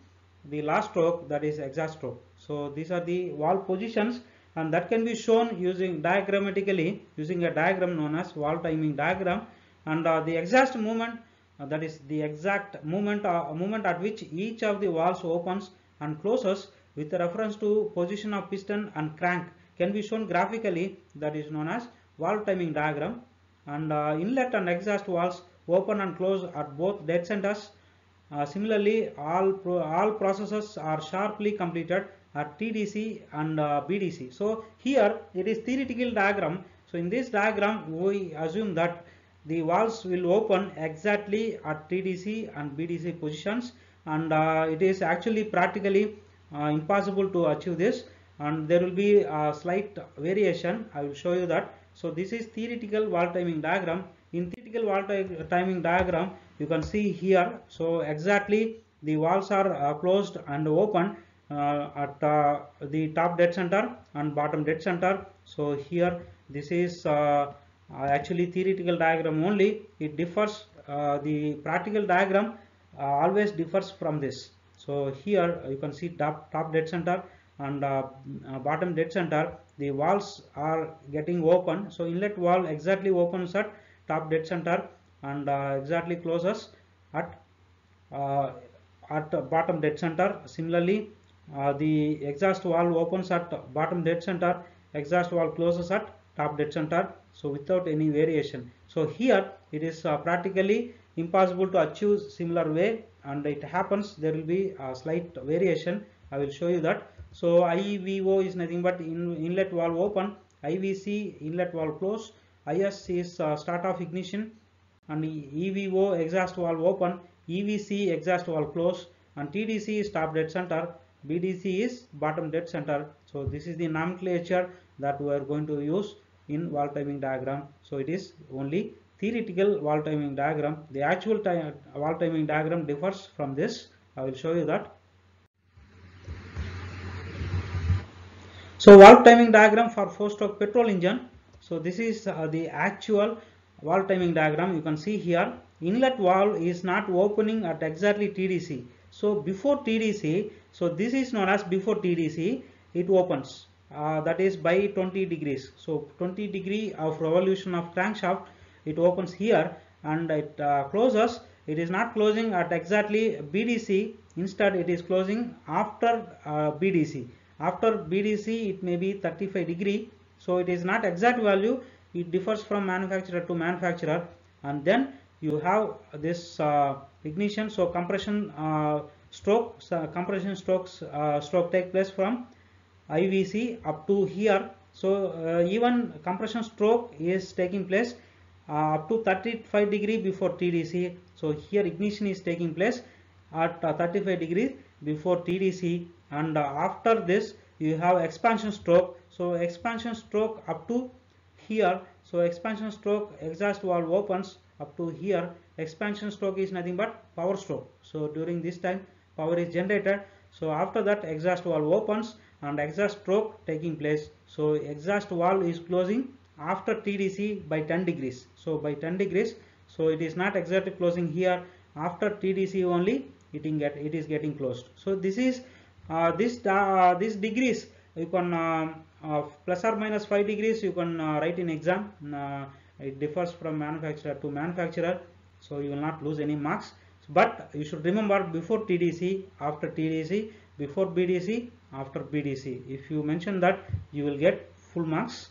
the last stroke that is exhaust stroke. So these are the valve positions and that can be shown using diagrammatically using a diagram known as valve timing diagram. And uh, the exhaust movement uh, that is the exact movement uh, movement at which each of the valves opens and closes with reference to position of piston and crank can be shown graphically that is known as valve timing diagram and uh, inlet and exhaust valves open and close at both dead centers. Uh, similarly, all, pro all processes are sharply completed at TDC and uh, BDC. So here it is theoretical diagram. So in this diagram we assume that the valves will open exactly at TDC and BDC positions and uh, it is actually practically uh, impossible to achieve this and there will be a slight variation. I will show you that so this is theoretical valve timing diagram. In theoretical valve timing diagram, you can see here. So exactly the valves are uh, closed and open uh, at uh, the top dead center and bottom dead center. So here this is uh, actually theoretical diagram only. It differs. Uh, the practical diagram uh, always differs from this. So here you can see top top dead center and bottom dead center the valves are getting open. So inlet valve exactly opens at top dead center and uh, exactly closes at uh, at bottom dead center. Similarly uh, the exhaust valve opens at bottom dead center. Exhaust valve closes at top dead center. So without any variation. So here it is uh, practically impossible to achieve similar way and it happens. There will be a slight variation. I will show you that so IVO is nothing but in inlet valve open, IVC inlet valve close, IS is uh, start of ignition and EVO exhaust valve open, EVC exhaust valve close and TDC is top dead center, BDC is bottom dead center. So this is the nomenclature that we are going to use in valve timing diagram. So it is only theoretical valve timing diagram. The actual time, valve timing diagram differs from this. I will show you that. So valve timing diagram for four stroke petrol engine. So this is uh, the actual valve timing diagram you can see here inlet valve is not opening at exactly TDC. So before TDC so this is known as before TDC it opens uh, that is by 20 degrees. So 20 degree of revolution of crankshaft it opens here and it uh, closes it is not closing at exactly BDC instead it is closing after uh, bdc after bdc it may be 35 degree. So it is not exact value. It differs from manufacturer to manufacturer. And then you have this uh, ignition. So compression uh, stroke so compression strokes uh, stroke take place from IVC up to here. So uh, even compression stroke is taking place uh, up to 35 degree before TDC so here ignition is taking place at uh, 35 degrees before TDC and after this you have expansion stroke. So expansion stroke up to here. So expansion stroke exhaust valve opens up to here. Expansion stroke is nothing but power stroke. So during this time power is generated. So after that exhaust valve opens and exhaust stroke taking place. So exhaust valve is closing after TDC by 10 degrees. So by 10 degrees so it is not exactly closing here. After TDC only it, get, it is getting closed. So this is this uh, this degrees you can uh, uh, plus or minus 5 degrees you can uh, write in exam. Uh, it differs from manufacturer to manufacturer so you will not lose any marks. But you should remember before TDC after TDC before BDC after BDC if you mention that you will get full marks.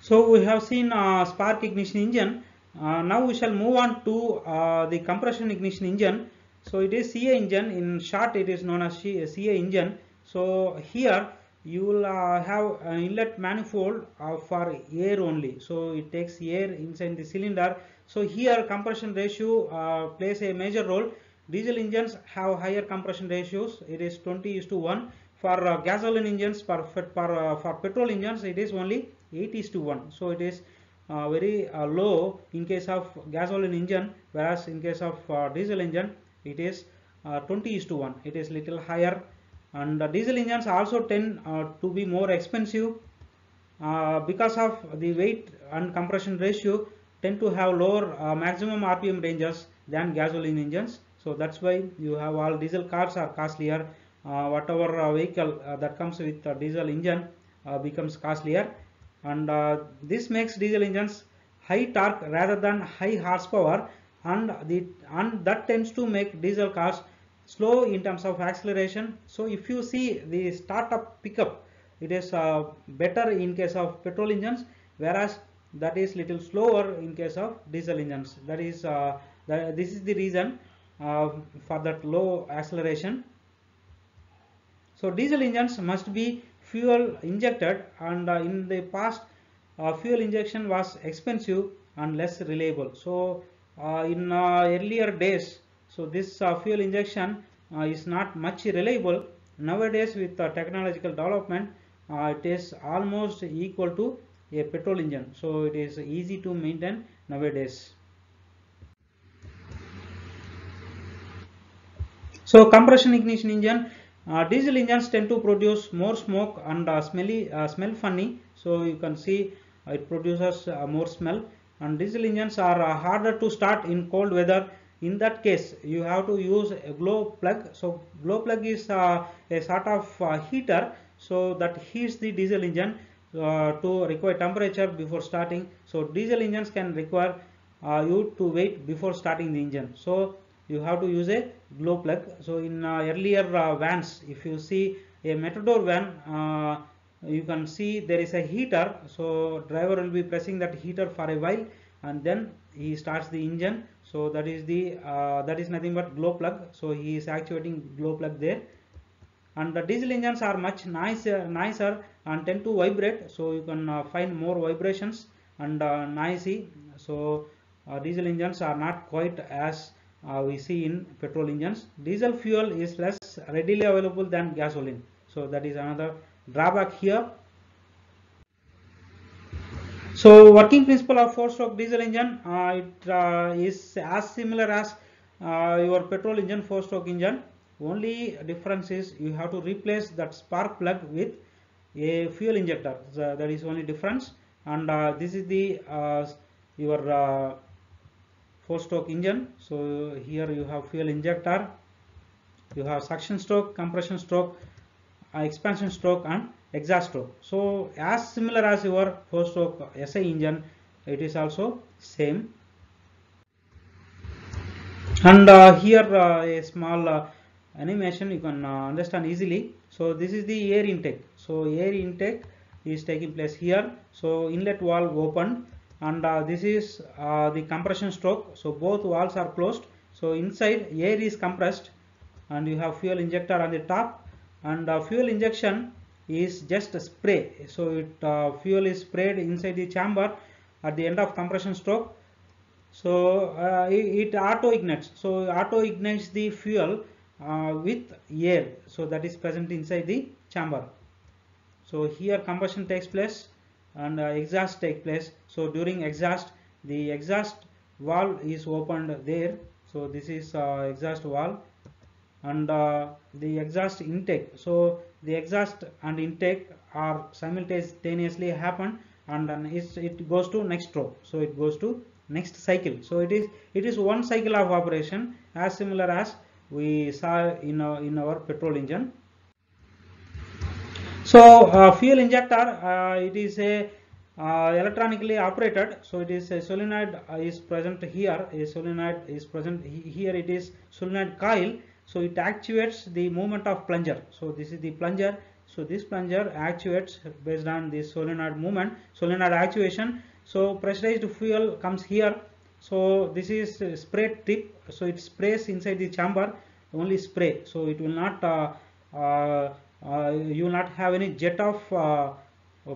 So we have seen uh, spark ignition engine. Uh, now we shall move on to uh, the compression ignition engine so it is CI engine. In short it is known as CI engine. So here you will uh, have an inlet manifold uh, for air only. So it takes air inside the cylinder. So here compression ratio uh, plays a major role. Diesel engines have higher compression ratios. It is 20 is to 1 for uh, gasoline engines uh, for petrol engines it is only 8 is to 1 so it is uh, very uh, low in case of gasoline engine whereas in case of uh, diesel engine it is uh, 20 is to 1 it is little higher. And uh, diesel engines also tend uh, to be more expensive. Uh, because of the weight and compression ratio tend to have lower uh, maximum rpm ranges than gasoline engines. So that's why you have all diesel cars are costlier. Uh, whatever vehicle that comes with a diesel engine becomes costlier. And this makes diesel engines high torque rather than high horsepower and the and that tends to make diesel cars slow in terms of acceleration. So if you see the startup pickup it is uh, better in case of petrol engines whereas that is little slower in case of diesel engines. That is uh, this is the reason uh, for that low acceleration. So diesel engines must be fuel injected and uh, in the past uh, fuel injection was expensive and less reliable. So in uh, earlier days. So this uh, fuel injection uh, is not much reliable. Nowadays with uh, technological development uh, it is almost equal to a petrol engine. So it is easy to maintain nowadays. So compression ignition engine uh, diesel engines tend to produce more smoke and uh, smelly uh, smell funny. So you can see uh, it produces uh, more smell and diesel engines are uh, harder to start in cold weather. In that case you have to use a glow plug. So glow plug is uh, a sort of uh, heater so that heats the diesel engine to require temperature before starting. So diesel engines can require you to wait before starting the engine. So you have to use a glow plug. So in earlier vans if you see a matador van you can see there is a heater so driver will be pressing that heater for a while and then he starts the engine. So that is the uh, that is nothing but glow plug. So he is actuating glow plug there. And the diesel engines are much nicer nicer and tend to vibrate. So you can uh, find more vibrations and uh, noisy. So uh, diesel engines are not quite as uh, we see in petrol engines. Diesel fuel is less readily available than gasoline. So that is another drawback here. So working principle of four stroke diesel engine uh, it uh, is as similar as uh, your petrol engine four stroke engine. Only difference is you have to replace that spark plug with a fuel injector. So that is only difference. And uh, this is the uh, your uh, four stroke engine. So here you have fuel injector. You have suction stroke compression stroke expansion stroke and exhaust stroke. So as similar as your four stroke SI engine it is also same. And uh, here uh, a small uh, animation you can uh, understand easily. So this is the air intake. So air intake is taking place here. So inlet valve opened and uh, this is uh, the compression stroke. So both valves are closed. So inside air is compressed and you have fuel injector on the top and uh, fuel injection is just a spray. So it uh, fuel is sprayed inside the chamber at the end of compression stroke. So uh, it, it auto ignites so auto ignites the fuel uh, with air. So that is present inside the chamber. So here combustion takes place and uh, exhaust take place. So during exhaust the exhaust valve is opened there. So this is uh, exhaust valve and uh, the exhaust intake. So the exhaust and intake are simultaneously happen and it goes to next stroke. So it goes to next cycle. So it is it is one cycle of operation as similar as we saw in our, in our petrol engine. So uh, fuel injector uh, it is a uh, electronically operated. So it is a solenoid uh, is present here. A solenoid is present he- here it is solenoid coil so it actuates the movement of plunger. So this is the plunger. So this plunger actuates based on this solenoid movement solenoid actuation. So pressurized fuel comes here. So this is spray tip. So it sprays inside the chamber only spray. So it will not uh, uh, uh, you will not have any jet of uh,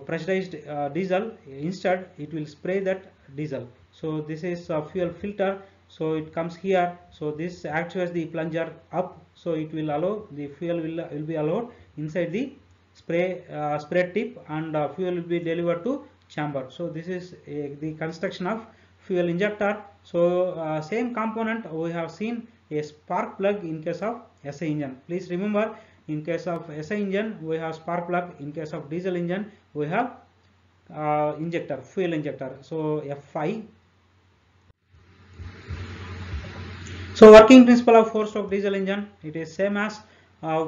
pressurized uh, diesel. Instead it will spray that diesel. So this is a fuel filter so it comes here. So this actuates the plunger up. So it will allow the fuel will, will be allowed inside the spray uh, spray tip and uh, fuel will be delivered to chamber. So this is uh, the construction of fuel injector. So uh, same component we have seen a spark plug in case of SI engine. Please remember in case of SI engine we have spark plug. In case of diesel engine we have uh, injector fuel injector. So FI so working principle of four stroke diesel engine it is same as uh,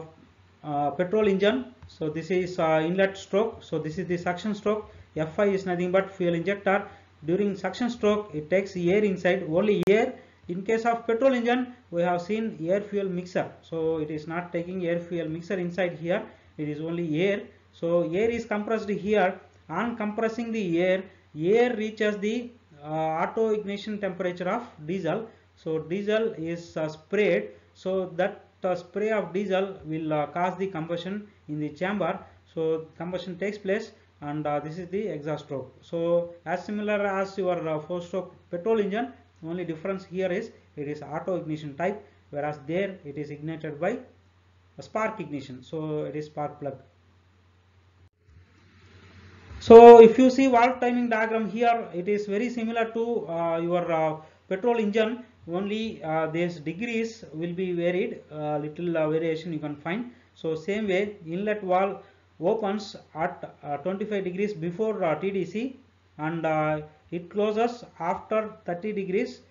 uh, petrol engine. So this is uh, inlet stroke. So this is the suction stroke. FI is nothing but fuel injector. During suction stroke it takes air inside only air. In case of petrol engine we have seen air fuel mixer. So it is not taking air fuel mixer inside here. It is only air. So air is compressed here. On compressing the air air reaches the uh, auto ignition temperature of diesel so diesel is sprayed so that uh, spray of diesel will uh, cause the combustion in the chamber. So combustion takes place and uh, this is the exhaust stroke. So as similar as your uh, four stroke petrol engine only difference here is it is auto ignition type whereas there it is ignited by spark ignition. So it is spark plug. So if you see valve timing diagram here it is very similar to uh, your uh, petrol engine only uh, these degrees will be varied uh, little uh, variation you can find. So same way inlet valve opens at uh, 25 degrees before uh, TDC and uh, it closes after 30 degrees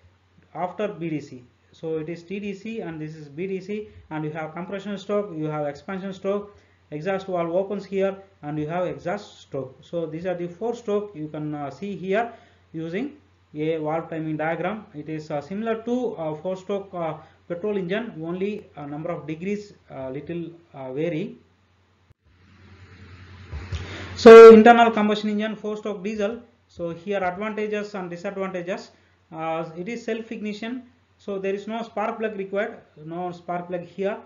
after BDC so it is TDC and this is BDC and you have compression stroke you have expansion stroke exhaust valve opens here and you have exhaust stroke. So these are the four stroke you can uh, see here using a valve timing diagram. It is uh, similar to uh, four stroke uh, petrol engine only a number of degrees uh, little uh, vary. So internal combustion engine four stroke diesel. So here advantages and disadvantages. Uh, it is self ignition so there is no spark plug required no spark plug here.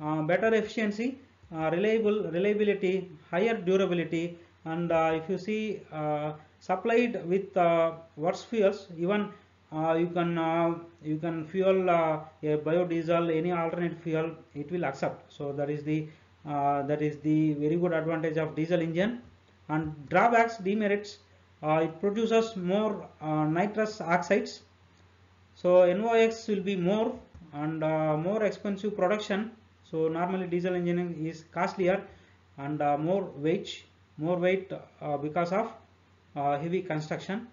Uh, better efficiency uh, reliable reliability higher durability and uh, if you see uh, supplied with uh, worse fuels. Even uh, you can uh, you can fuel uh, a biodiesel any alternate fuel it will accept. So that is the uh, that is the very good advantage of diesel engine. And drawbacks demerits uh, it produces more uh, nitrous oxides. So NOx will be more and more expensive production. So normally diesel engine is costlier and more weight more weight because of heavy construction.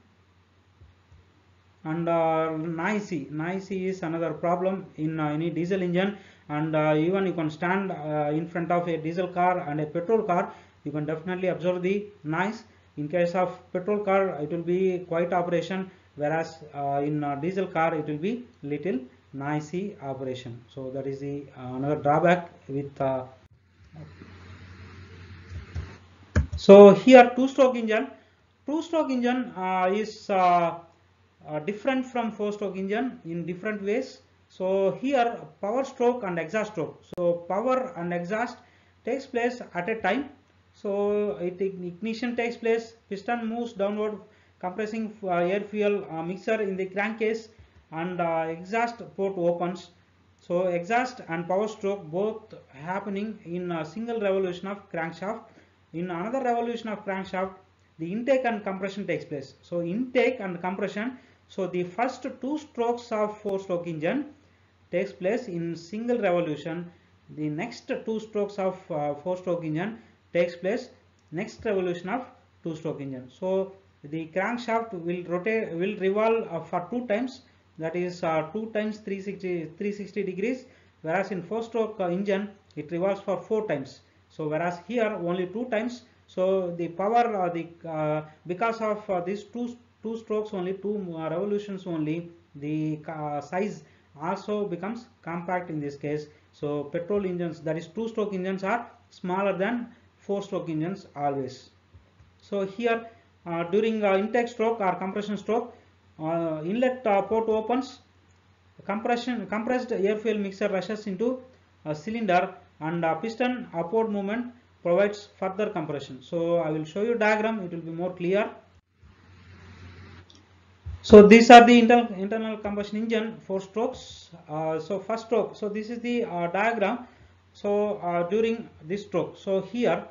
And uh, noisy noisy is another problem in uh, any diesel engine. And uh, even you can stand uh, in front of a diesel car and a petrol car you can definitely observe the noise. In case of petrol car it will be quiet operation whereas uh, in uh, diesel car it will be little noisy operation. So that is the uh, another drawback with uh, so here two stroke engine two stroke engine uh, is uh, uh, different from four stroke engine in different ways. So here power stroke and exhaust stroke. So power and exhaust takes place at a time. So it ignition takes place piston moves downward compressing air fuel mixer in the crankcase and exhaust port opens. So exhaust and power stroke both happening in a single revolution of crankshaft. In another revolution of crankshaft the intake and compression takes place. So intake and compression. So the first two strokes of four stroke engine takes place in single revolution. The next two strokes of uh, four stroke engine takes place next revolution of two stroke engine. So the crankshaft will rotate will revolve uh, for two times. That is uh, 2 times 360 360 degrees. Whereas in four stroke uh, engine it revolves for 4 times. So whereas here only 2 times so the power uh, the uh, because of uh, these two two strokes only two revolutions only the size also becomes compact in this case. So petrol engines that is two stroke engines are smaller than four stroke engines always. So here uh, during uh, intake stroke or compression stroke uh, inlet port opens compression compressed air fuel mixture rushes into a cylinder and piston upward movement provides further compression. So i will show you diagram. It will be more clear. So these are the internal internal combustion engine four strokes. Uh, so first stroke. So this is the uh, diagram. So uh, during this stroke. So here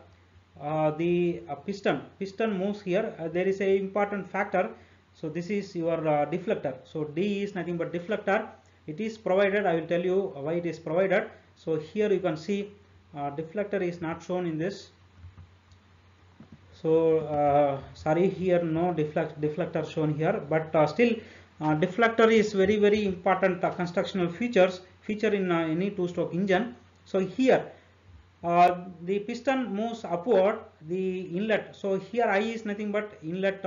uh, the uh, piston. Piston moves here. Uh, there is a important factor. So this is your deflector. So d is nothing but deflector. It is provided. I will tell you why it is provided. So here you can see uh, deflector is not shown in this. So uh, sorry here no deflect deflector shown here but uh, still uh, deflector is very very important uh, constructional features feature in uh, any two stroke engine. So here the piston moves upward the inlet. So here i is nothing but inlet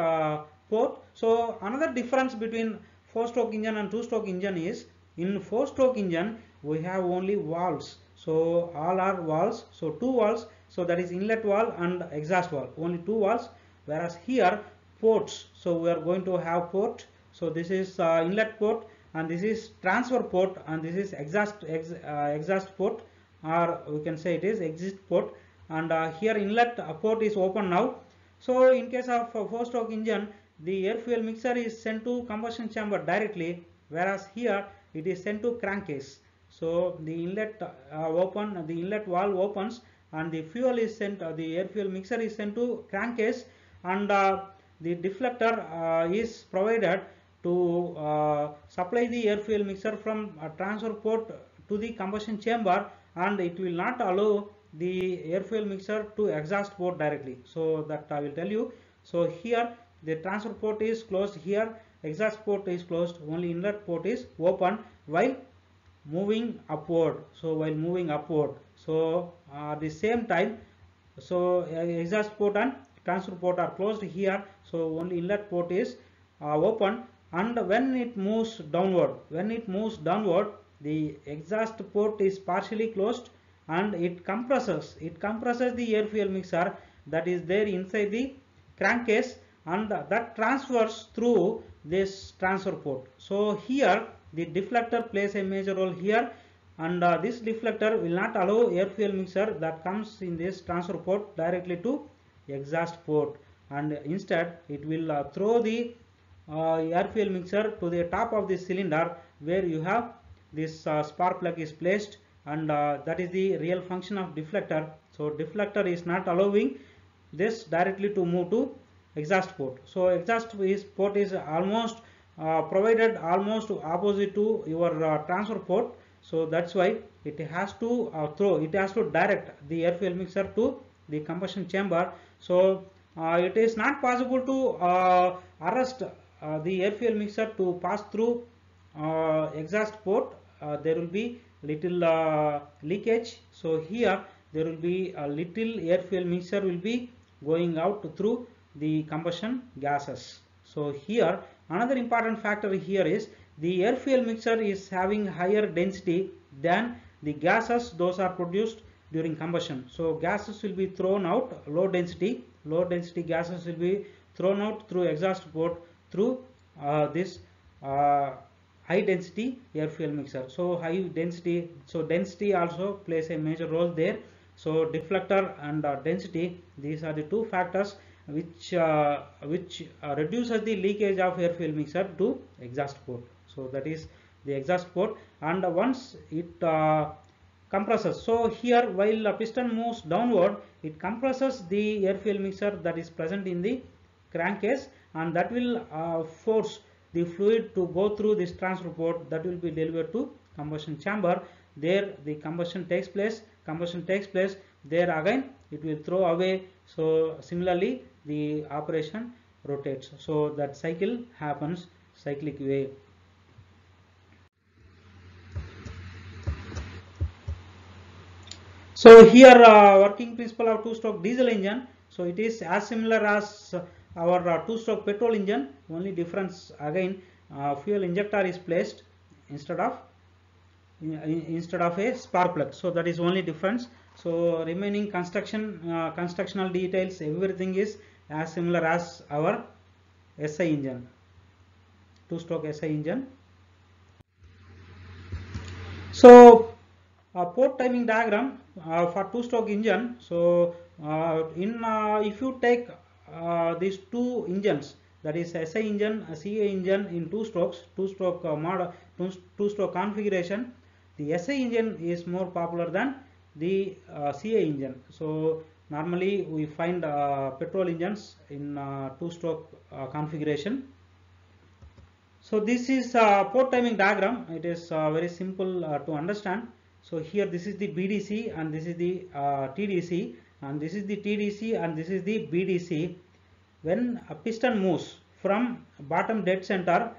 port. So another difference between four stroke engine and two stroke engine is in four stroke engine we have only valves so all are valves so two valves so that is inlet valve and exhaust valve only two valves whereas here ports. So we are going to have port. So this is uh, inlet port and this is transfer port and this is exhaust ex, uh, exhaust port. Or we can say it is exit port. And uh, here inlet uh, port is open now. So in case of uh, four stroke engine the air fuel mixture is sent to combustion chamber directly. Whereas here it is sent to crankcase so the inlet uh, open the inlet valve opens and the fuel is sent uh, the air fuel mixer is sent to crankcase and uh, the deflector uh, is provided to uh, supply the air fuel mixer from transfer port to the combustion chamber and it will not allow the air fuel mixer to exhaust port directly. So that I will tell you. So here the transfer port is closed. Here exhaust port is closed. Only inlet port is open while moving upward. So while moving upward. So at the same time so uh, exhaust port and transfer port are closed here. So only inlet port is uh, open. And when it moves downward when it moves downward the exhaust port is partially closed and it compresses. It compresses the air fuel mixer that is there inside the crankcase and that transfers through this transfer port. So here the deflector plays a major role here and uh, this deflector will not allow air fuel mixture that comes in this transfer port directly to exhaust port. And instead it will uh, throw the uh, air fuel mixture to the top of the cylinder where you have this uh, spark plug is placed and uh, that is the real function of deflector. So deflector is not allowing this directly to move to exhaust port. So exhaust is port is almost provided almost opposite to your uh, transfer port. So that's why it has to uh, throw it has to direct the air fuel mixer to the combustion chamber. So uh, it is not possible to uh, arrest uh, the air fuel mixer to pass through uh, exhaust port. Uh, there will be little uh, leakage. So here there will be a little air fuel mixture will be going out through the combustion gases. So here another important factor here is the air fuel mixture is having higher density than the gases those are produced during combustion. So gases will be thrown out low density, low density gases will be thrown out through exhaust port through uh, this uh, high density air fuel mixer. So high density, so density also plays a major role there. So deflector and uh, density, these are the two factors which uh, which uh, reduces the leakage of air fuel mixer to exhaust port. So that is the exhaust port and once it uh, compresses. So here while a piston moves downward, it compresses the air fuel mixer that is present in the crankcase and that will uh, force the fluid to go through this transfer port that will be delivered to combustion chamber. There the combustion takes place, combustion takes place, there again it will throw away. So similarly the operation rotates. So that cycle happens cyclic way. So here uh, working principle of two-stroke diesel engine. So it is as similar as our uh, two-stroke petrol engine. Only difference again uh, fuel injector is placed instead of instead of a spark plug. So that is only difference. So remaining construction uh, constructional details everything is as similar as our SI engine two-stroke SI engine. So uh, port timing diagram uh, for two-stroke engine. So uh, in uh, if you take uh, these two engines that is SI engine, CI engine in two strokes, two-stroke uh, model, two-stroke configuration, the SI engine is more popular than the CI engine. So normally we find petrol engines in two-stroke configuration. So this is uh, port timing diagram. It is uh, very simple uh, to understand. So here this is the BDC and this is the TDC and this is the TDC and this is the BDC. When a piston moves from bottom dead center,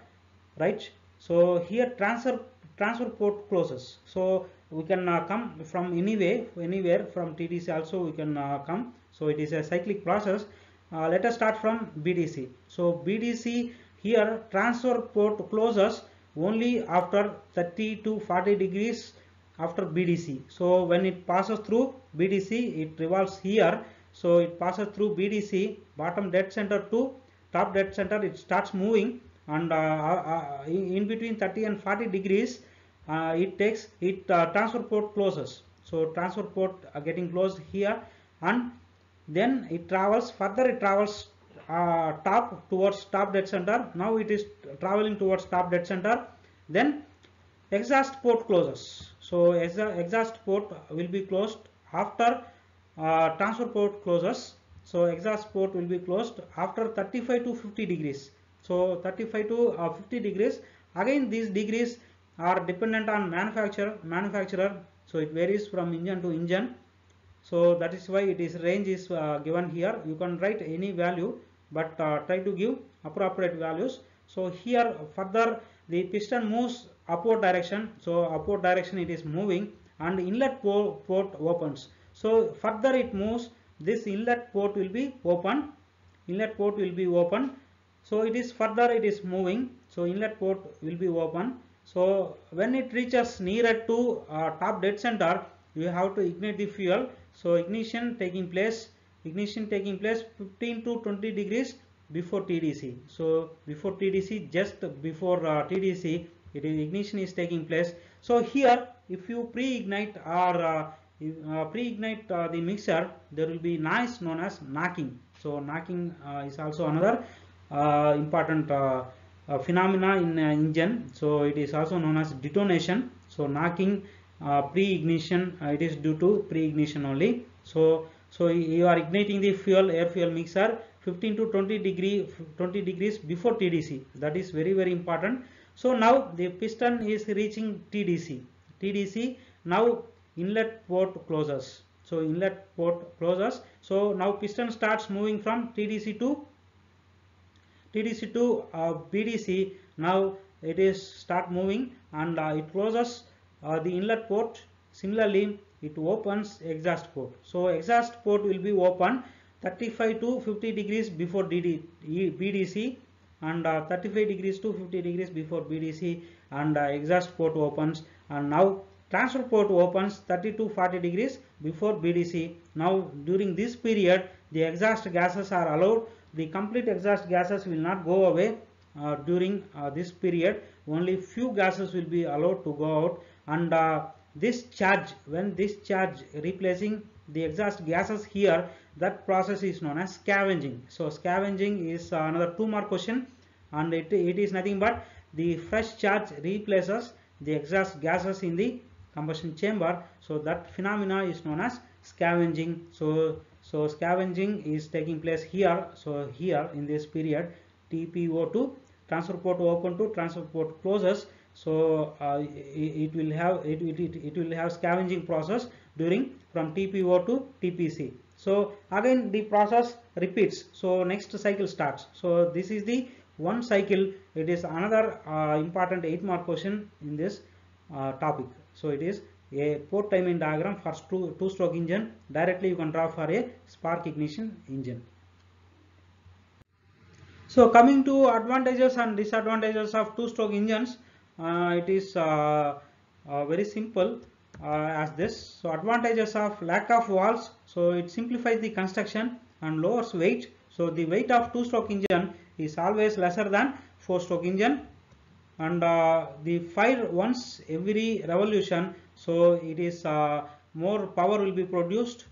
right? So here transfer transfer port closes. So we can uh, come from anywhere, anywhere from TDC also we can uh, come. So it is a cyclic process. Uh, let us start from BDC. So BDC here transfer port closes only after 30 to 40 degrees after BDC. So when it passes through BDC, it revolves here. So it passes through BDC, bottom dead center to top dead center, it starts moving and uh, uh, in between 30 and 40 degrees, uh, it takes, it transfer port closes. So transfer port getting closed here. And then it travels, further it travels uh, top towards top dead center. Now it is traveling towards top dead center. Then exhaust port closes. So exhaust port will be closed after uh, transfer port closes. So exhaust port will be closed after 35 to 50 degrees so 35 to uh, 50 degrees. Again these degrees are dependent on manufacturer manufacturer. So it varies from engine to engine. So that is why it is range is uh, given here. You can write any value but uh, try to give appropriate values. So here further the piston moves upward direction. So upward direction it is moving and inlet port opens. So further it moves this inlet port will be open. Inlet port will be open so it is further it is moving so inlet port will be open so when it reaches nearer to uh, top dead center you have to ignite the fuel so ignition taking place ignition taking place 15 to 20 degrees before TDC. So before TDC, just before uh, TDC, it is ignition is taking place. So here, if you pre-ignite or uh, uh, pre-ignite uh, the mixer, there will be noise known as knocking. So knocking uh, is also another Uh, important uh, uh, phenomena in engine. So it is also known as detonation. So knocking pre-ignition, it is due to pre-ignition only. So so you are igniting the fuel air fuel mixer 15 to 20 degree 20 degrees before TDC that is very very important so now the piston is reaching TDC TDC now inlet port closes so inlet port closes so now piston starts moving from TDC to TDC to uh, BDC now it is start moving and uh, it closes uh, the inlet port similarly it opens exhaust port so exhaust port will be open 35 to 50 degrees before DD, BDC and uh, 35 degrees to 50 degrees before BDC and uh, exhaust port opens and now transfer port opens 30 to 40 degrees before BDC. Now during this period the exhaust gases are allowed. The complete exhaust gases will not go away uh, during uh, this period. Only few gases will be allowed to go out and uh, this charge when this charge replacing the exhaust gases here that process is known as scavenging. So scavenging is another two more question and it, it is nothing but the fresh charge replaces the exhaust gases in the combustion chamber so that phenomena is known as scavenging so so scavenging is taking place here. So here in this period tpo2 transfer port open to transfer port closes. So uh, it, it, will have it, it, it will have scavenging process during from tpo to tpc so again the process repeats. So next cycle starts. So this is the one cycle. It is another uh, important 8 mark question in this uh, topic. So it is a port timing diagram for two, two stroke engine. Directly you can draw for a spark ignition engine. So coming to advantages and disadvantages of two stroke engines uh, it is uh, uh, very simple as this. So advantages of lack of valves so it simplifies the construction and lowers weight. So the weight of two stroke engine is always lesser than four stroke engine. And uh, the fire once every revolution so it is uh, more power will be produced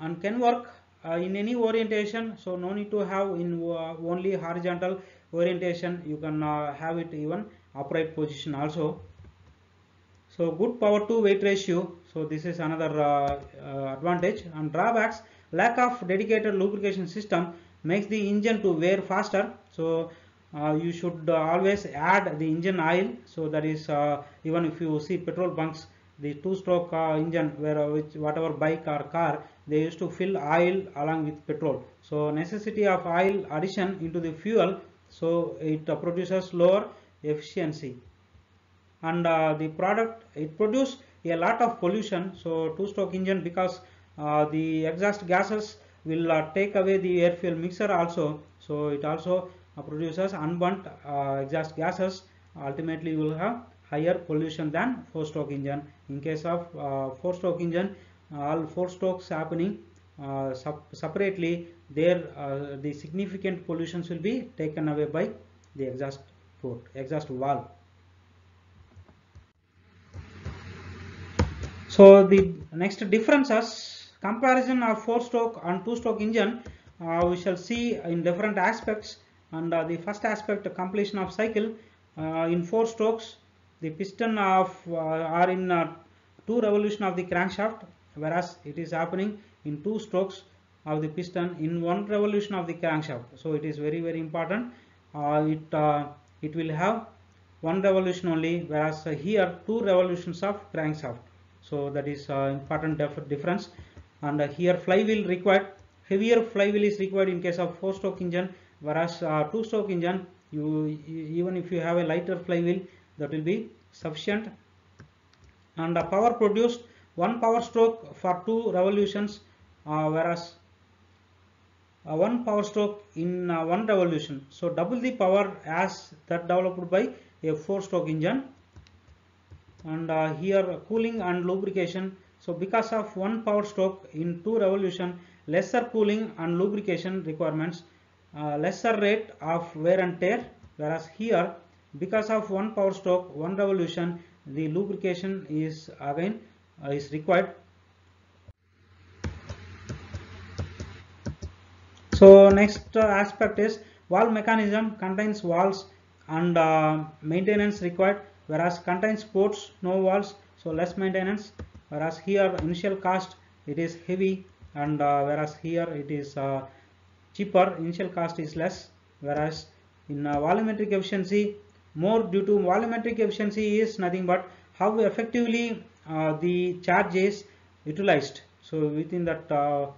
and can work uh, in any orientation. So no need to have in only horizontal orientation. You can have it even upright position also. So good power to weight ratio. So this is another advantage. And drawbacks lack of dedicated lubrication system makes the engine to wear faster. So uh, you should uh, always add the engine oil. So that is uh, even if you see petrol bunks the two stroke engine where which whatever bike or car they used to fill oil along with petrol. So necessity of oil addition into the fuel so it produces lower efficiency. And the product it produce a lot of pollution. So two stroke engine because the exhaust gases will uh, take away the air fuel mixer also. So it also uh, Uh, produces unburnt uh, exhaust gases ultimately you will have higher pollution than four stroke engine. In case of uh, four stroke engine uh, all four strokes happening separately there the significant pollutions will be taken away by the exhaust port exhaust valve. So the next differences comparison of four stroke and two stroke engine uh, we shall see in different aspects and uh, the first aspect completion of cycle uh, in four strokes the piston of are in two revolution of the crankshaft whereas it is happening in two strokes of the piston in one revolution of the crankshaft. So it is very very important. It it will have one revolution only whereas here two revolutions of crankshaft. So that is uh, important difference. And uh, here flywheel required heavier flywheel is required in case of four stroke engine whereas uh, two stroke engine you even if you have a lighter flywheel that will be sufficient. And the power produced one power stroke for two revolutions uh, whereas uh, one power stroke in uh, one revolution. So double the power as that developed by a four stroke engine. And uh, here cooling and lubrication. So because of one power stroke in two revolution lesser cooling and lubrication requirements lesser rate of wear and tear whereas here because of one power stroke one revolution the lubrication is again uh, is required. So next uh, aspect is valve mechanism contains valves and uh, maintenance required whereas contains ports no valves so less maintenance. Whereas here initial cost it is heavy and uh, whereas here it is uh, cheaper initial cost is less whereas in uh, volumetric efficiency more due to volumetric efficiency is nothing but how effectively uh, the charge is utilized. So within that uh,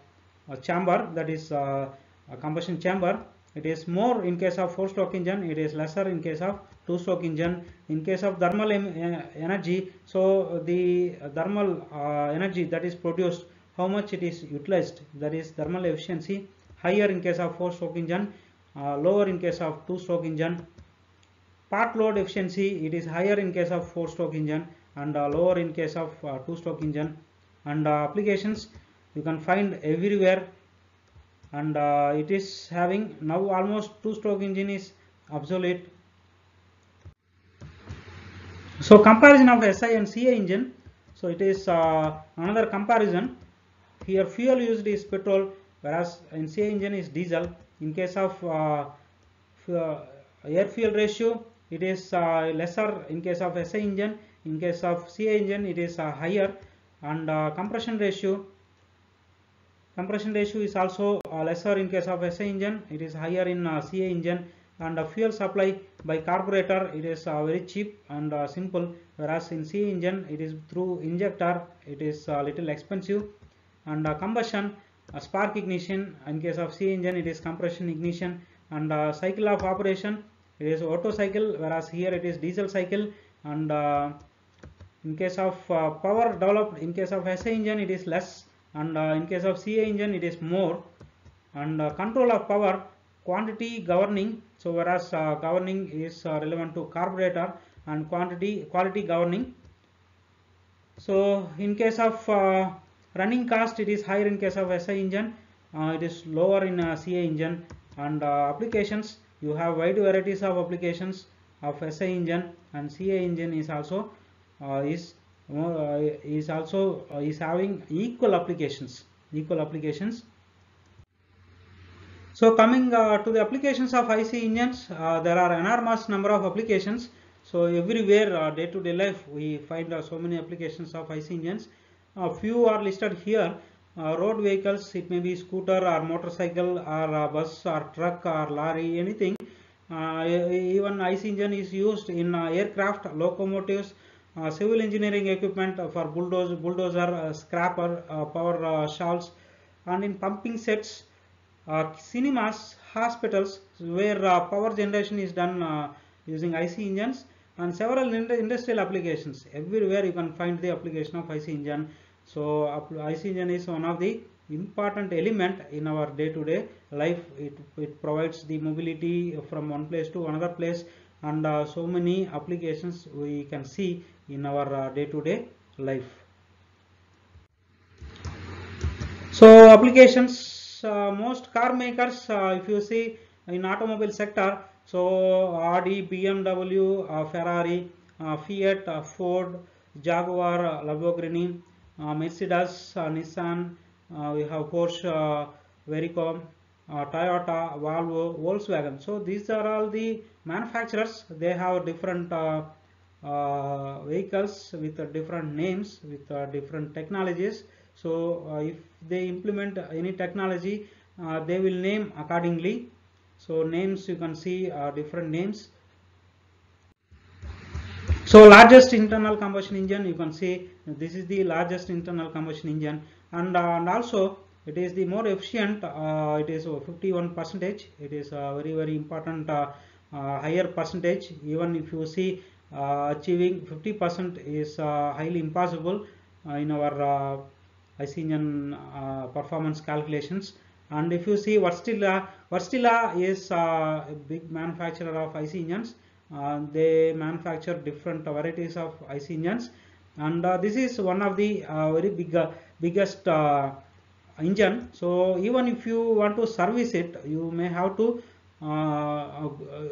chamber that is uh, a combustion chamber it is more in case of four stroke engine it is lesser in case of two stroke engine. In case of thermal energy so the thermal energy that is produced how much it is utilized that is thermal efficiency higher in case of four stroke engine uh, lower in case of two stroke engine. Part load efficiency it is higher in case of four stroke engine and uh, lower in case of uh, two stroke engine. And uh, applications you can find everywhere. And uh, it is having now almost two stroke engine is obsolete. So comparison of SI and CI engine. So it is uh, another comparison. Here fuel used is petrol whereas in CI engine is diesel. In case of uh, air fuel ratio it is uh, lesser. In case of SI engine in case of CI engine it is uh, higher. And uh, compression ratio compression ratio is also uh, lesser in case of SI engine. It is higher in uh, CI engine. And uh, fuel supply by carburetor it is uh, very cheap and uh, simple. Whereas in CI engine it is through injector it is a little expensive. And uh, combustion uh, spark ignition. In case of CI engine it is compression ignition. And uh, cycle of operation it is Otto cycle whereas here it is diesel cycle. And uh, in case of uh, power developed in case of SI engine it is less. And uh, in case of CI engine it is more. And uh, control of power quantity governing. So whereas uh, governing is relevant to carburetor and quantity quality governing. So in case of running cost it is higher in case of SI engine uh, it is lower in uh, CI engine. And uh, applications you have wide varieties of applications of SI engine and CI engine is also uh, is uh, is also is having equal applications equal applications. So coming to the applications of IC engines there are enormous number of applications. So everywhere day to day life we find so many applications of IC engines a few are listed here. Uh, road vehicles it may be scooter or motorcycle or uh, bus or truck or lorry anything. Uh, even IC engine is used in uh, aircraft locomotives uh, civil engineering equipment for bulldozer bulldozer scrapper uh, power shovels and in pumping sets cinemas hospitals where power generation is done using IC engines and several ind- industrial applications. Everywhere you can find the application of IC engine. So IC engine is one of the important element in our day-to-day life. It, it provides the mobility from one place to another place. And uh, so many applications we can see in our uh, day-to-day life. So applications uh, most car makers uh, if you see in automobile sector so Audi, BMW, uh, Ferrari, uh, Fiat, uh, Ford, Jaguar, uh, Lamborghini, uh, Mercedes, uh, Nissan, we have Porsche, Vericom, Toyota, Volvo, Volkswagen. So these are all the manufacturers. They have different vehicles with different names, with different technologies. So if they implement any technology, they will name accordingly. So names you can see are different names. So largest internal combustion engine you can see this is the largest internal combustion engine. And, uh, and also it is the more efficient uh, it is 51 percentage. It is a very very important uh, uh, higher percentage. Even if you see uh, achieving 50 percent is uh, highly impossible uh, in our uh, IC engine uh, performance calculations and if you see Wärtsilä, Wärtsilä is a big manufacturer of IC engines. Uh, they manufacture different varieties of IC engines. And uh, this is one of the uh, very big biggest uh, engine. So even if you want to service it you may have to uh, uh,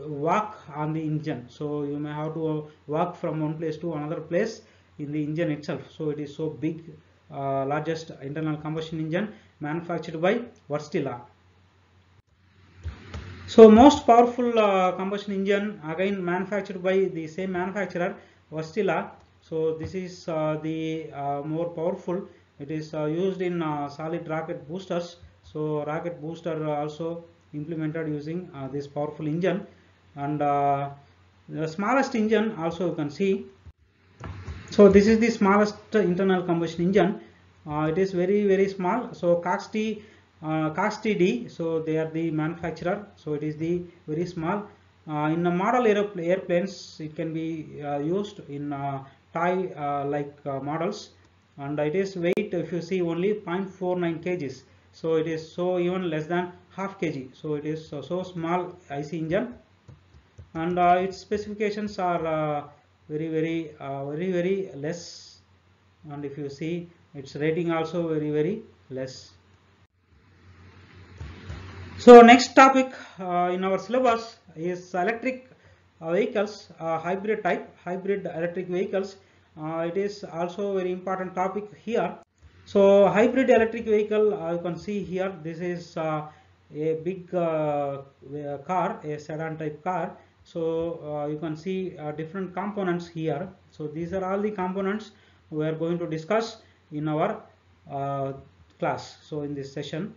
walk on the engine. So you may have to walk from one place to another place in the engine itself. So it is so big largest internal combustion engine manufactured by Wärtsilä so most powerful uh, combustion engine again manufactured by the same manufacturer Wärtsilä. So this is uh, the uh, more powerful. It is uh, used in uh, solid rocket boosters. So rocket booster also implemented using uh, this powerful engine. And the smallest engine also you can see. So this is the smallest internal combustion engine. Uh, it is very very small. So Cox T uh, Cox TD so they are the manufacturer. So it is the very small. Uh, in the model airplanes it can be used in toy uh, like uh, models. And it is weight if you see only 0.49 kgs. So it is so even less than half kg. So it is uh, so small IC engine. And uh, its specifications are very very very very less. And if you see its rating also very very less. So next topic uh, in our syllabus is electric vehicles uh, hybrid type hybrid electric vehicles. Uh, it is also very important topic here. So hybrid electric vehicle uh, you can see here this is uh, a big uh, car a sedan type car. So you can see different components here. So these are all the components we are going to discuss in our uh, class. So in this session.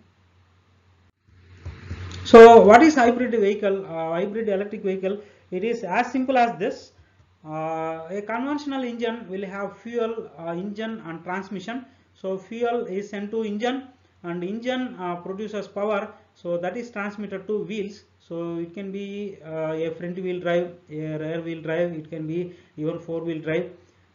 So what is hybrid vehicle? Uh, hybrid electric vehicle. It is as simple as this. Uh, a conventional engine will have fuel uh, engine and transmission. So fuel is sent to engine and engine uh, produces power. So that is transmitted to wheels. So it can be uh, a front wheel drive a rear wheel drive. It can be even four wheel drive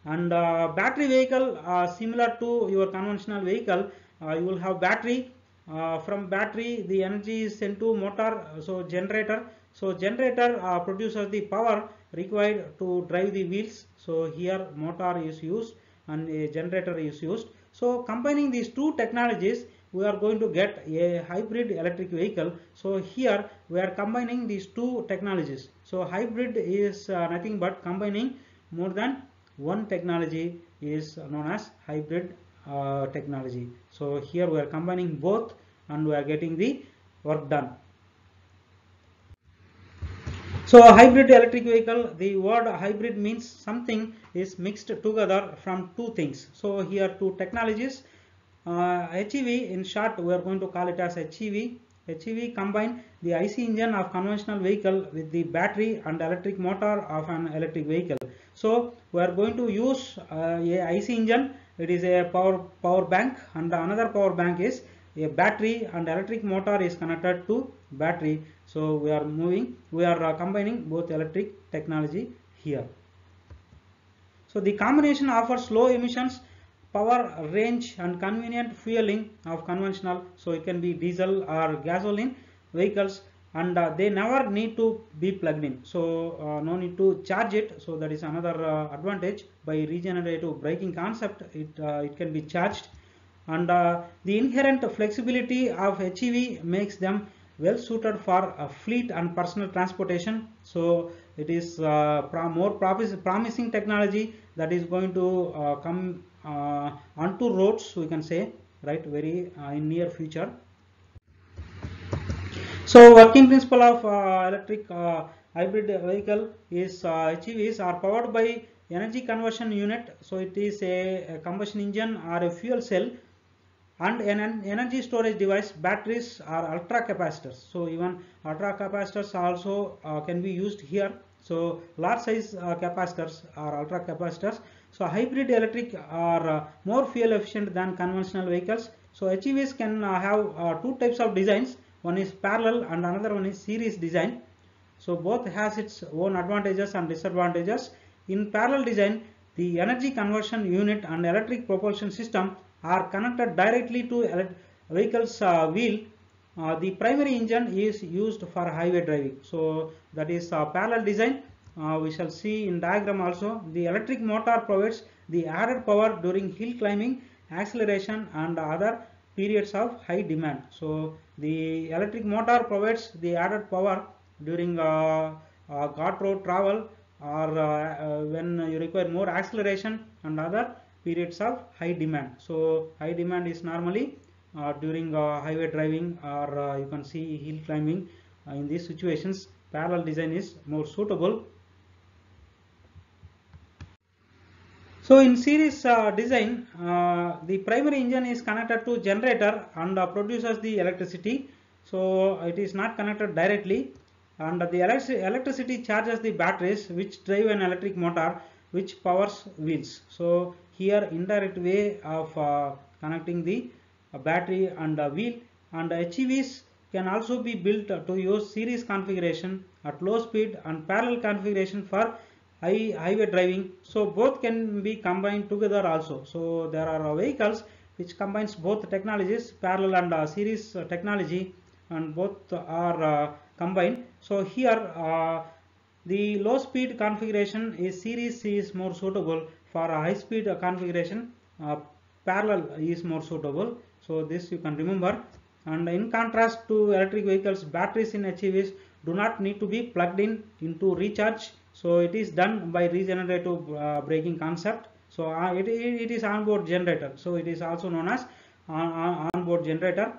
and uh, battery vehicle uh, similar to your conventional vehicle uh, you will have battery. Uh, from battery the energy is sent to motor so generator. So generator uh, produces the power required to drive the wheels. So here motor is used and a generator is used. So combining these two technologies we are going to get a hybrid electric vehicle. So here we are combining these two technologies. So hybrid is uh, nothing but combining more than one technology is known as hybrid uh, technology. So here we are combining both and we are getting the work done. So hybrid electric vehicle the word hybrid means something is mixed together from two things. So here two technologies. Uh, HEV in short we are going to call it as HEV HEV combine the IC engine of conventional vehicle with the battery and electric motor of an electric vehicle. So we are going to use uh, a IC engine. It is a power power bank and another power bank is a battery and electric motor is connected to battery. So we are moving we are uh, combining both electric technology here. So the combination offers low emissions power range and convenient fueling of conventional so it can be diesel or gasoline vehicles and uh, they never need to be plugged in. So uh, no need to charge it. So that is another uh, advantage. By regenerative braking concept it uh, it can be charged. And uh, the inherent flexibility of HEV makes them well suited for uh, fleet and personal transportation. So it is pro more promis promising technology that is going to come onto roads we can say right very uh, in near future. So working principle of uh, electric uh, hybrid vehicle is uh, HEVs are powered by energy conversion unit. So it is a, a combustion engine or a fuel cell and an energy storage device. Batteries are ultra capacitors. So even ultra capacitors also uh, can be used here. So large size uh, capacitors are ultra capacitors so hybrid electric are uh, more fuel efficient than conventional vehicles. So HEVs can uh, have uh, two types of designs. One is parallel and another one is series design. So both has its own advantages and disadvantages. In parallel design the energy conversion unit and electric propulsion system are connected directly to vehicle's uh, wheel. Uh, the primary engine is used for highway driving. So that is uh, parallel design uh, we shall see in diagram also the electric motor provides the added power during hill climbing acceleration and other periods of high demand. So the electric motor provides the added power during uh, uh, ghat road travel or uh, uh, when you require more acceleration and other periods of high demand. So high demand is normally uh, during uh, highway driving or you can see hill climbing. In these situations parallel design is more suitable so in series uh, design uh, the primary engine is connected to generator and uh, produces the electricity. So it is not connected directly and the electric electricity charges the batteries which drive an electric motor which powers wheels so here indirect way of uh, connecting the uh, battery and uh, wheel and HEVs can also be built to use series configuration at low speed and parallel configuration for high highway driving. So both can be combined together also. So there are uh, vehicles which combines both technologies parallel and uh, series uh, technology and both are uh, combined. So here uh, the low speed configuration is series is more suitable. For high speed configuration uh, parallel is more suitable. So this you can remember. And in contrast to electric vehicles batteries in HEVs do not need to be plugged in into recharge so it is done by regenerative uh, braking concept. So uh, it, it is onboard generator. So it is also known as on, onboard generator.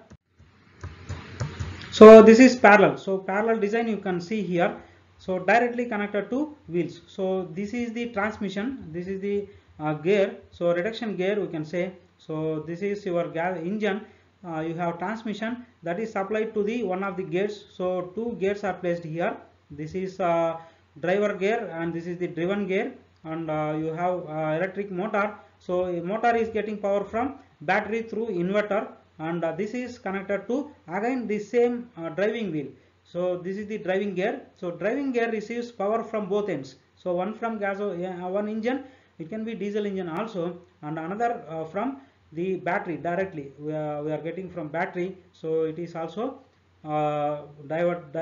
So this is parallel. So parallel design you can see here. So directly connected to wheels. So this is the transmission. This is the uh, gear. So reduction gear we can say. So this is your gas engine. Uh, you have transmission that is supplied to the one of the gears. So two gears are placed here. This is uh, driver gear and this is the driven gear and uh, you have uh, electric motor. So motor is getting power from battery through inverter and uh, this is connected to again the same uh, driving wheel. So this is the driving gear. So driving gear receives power from both ends. So one from gas one engine. It can be diesel engine also and another from the battery directly. We are, we are getting from battery. So it is also uh, divert, di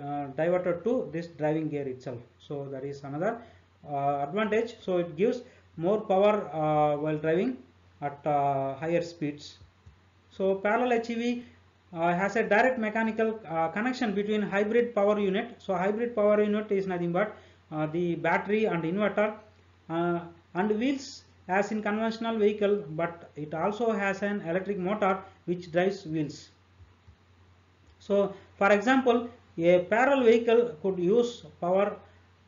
uh, diverted to this driving gear itself. So that is another uh, advantage. So it gives more power uh, while driving at uh, higher speeds. So parallel HEV uh, has a direct mechanical connection between hybrid power unit. So hybrid power unit is nothing but the battery and inverter and wheels as in conventional vehicle but it also has an electric motor which drives wheels. So for example a parallel vehicle could use power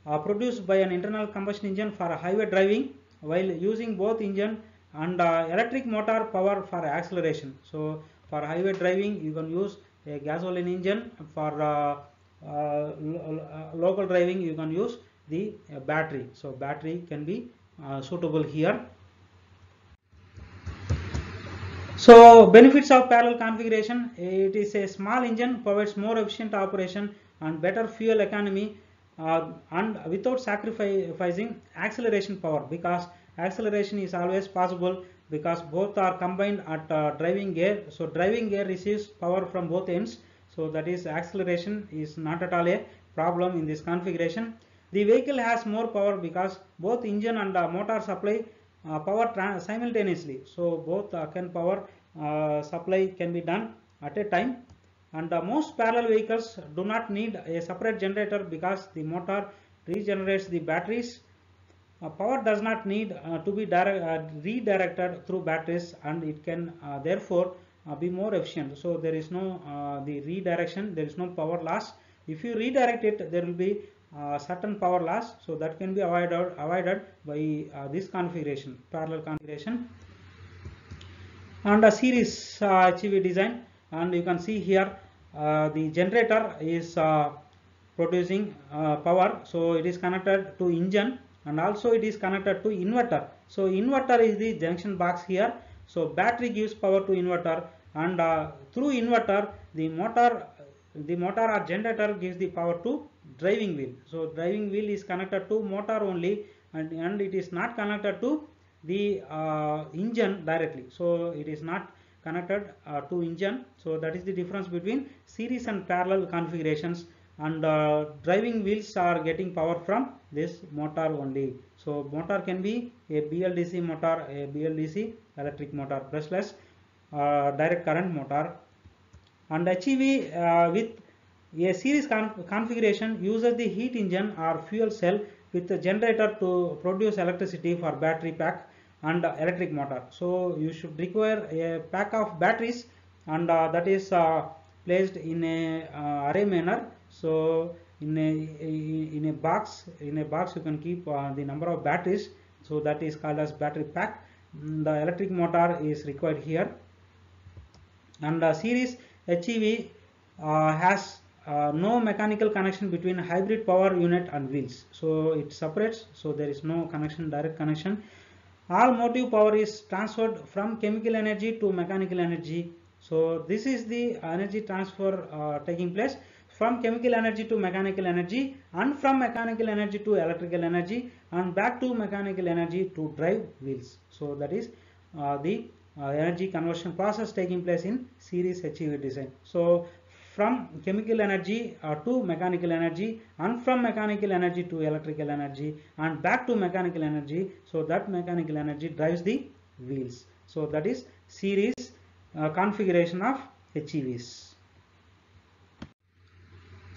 uh, produced by an internal combustion engine for highway driving while using both engine and uh, electric motor power for acceleration. So for highway driving you can use a gasoline engine for uh, uh uh, local driving you can use the uh, battery. So battery can be suitable here So benefits of parallel configuration, it is a small engine provides more efficient operation and better fuel economy uh, and without sacrificing acceleration power because acceleration is always possible because both are combined at uh, driving gear. So driving gear receives power from both ends. So that is acceleration is not at all a problem in this configuration. The vehicle has more power because both engine and uh, motor supply power simultaneously. So both uh, can power uh, supply can be done at a time. And most parallel vehicles do not need a separate generator because the motor regenerates the batteries. Uh, power does not need uh, to be uh, redirected through batteries and it can therefore be more efficient. So there is no the redirection there is no power loss. If you redirect it there will be uh, certain power loss so that can be avoided avoided by uh, this configuration parallel configuration. And a series uh, HEV design and you can see here uh, the generator is uh, producing uh, power so it is connected to engine and also it is connected to inverter. So inverter is the junction box here. So battery gives power to inverter and through inverter the motor the motor or generator gives the power to driving wheel. So driving wheel is connected to motor only and, and it is not connected to the uh, engine directly. So it is not connected uh, to engine. So that is the difference between series and parallel configurations and uh, driving wheels are getting power from this motor only. So motor can be a BLDC motor, a BLDC electric motor, brushless uh, direct current motor and HEV uh, with a series configuration uses the heat engine or fuel cell with a generator to produce electricity for battery pack and electric motor. So you should require a pack of batteries and uh, that is uh, placed in a uh, array manner. So in a in a box in a box you can keep uh, the number of batteries. So that is called as battery pack. The electric motor is required here and series HEV uh, has uh, no mechanical connection between hybrid power unit and wheels so it separates so there is no connection direct connection. All motive power is transferred from chemical energy to mechanical energy. So this is the energy transfer uh, taking place from chemical energy to mechanical energy and from mechanical energy to electrical energy and back to mechanical energy to drive wheels. So that is uh, the energy conversion process taking place in series HEV design. So from chemical energy uh, to mechanical energy and from mechanical energy to electrical energy and back to mechanical energy so that mechanical energy drives the wheels. So that is series uh, configuration of HEVs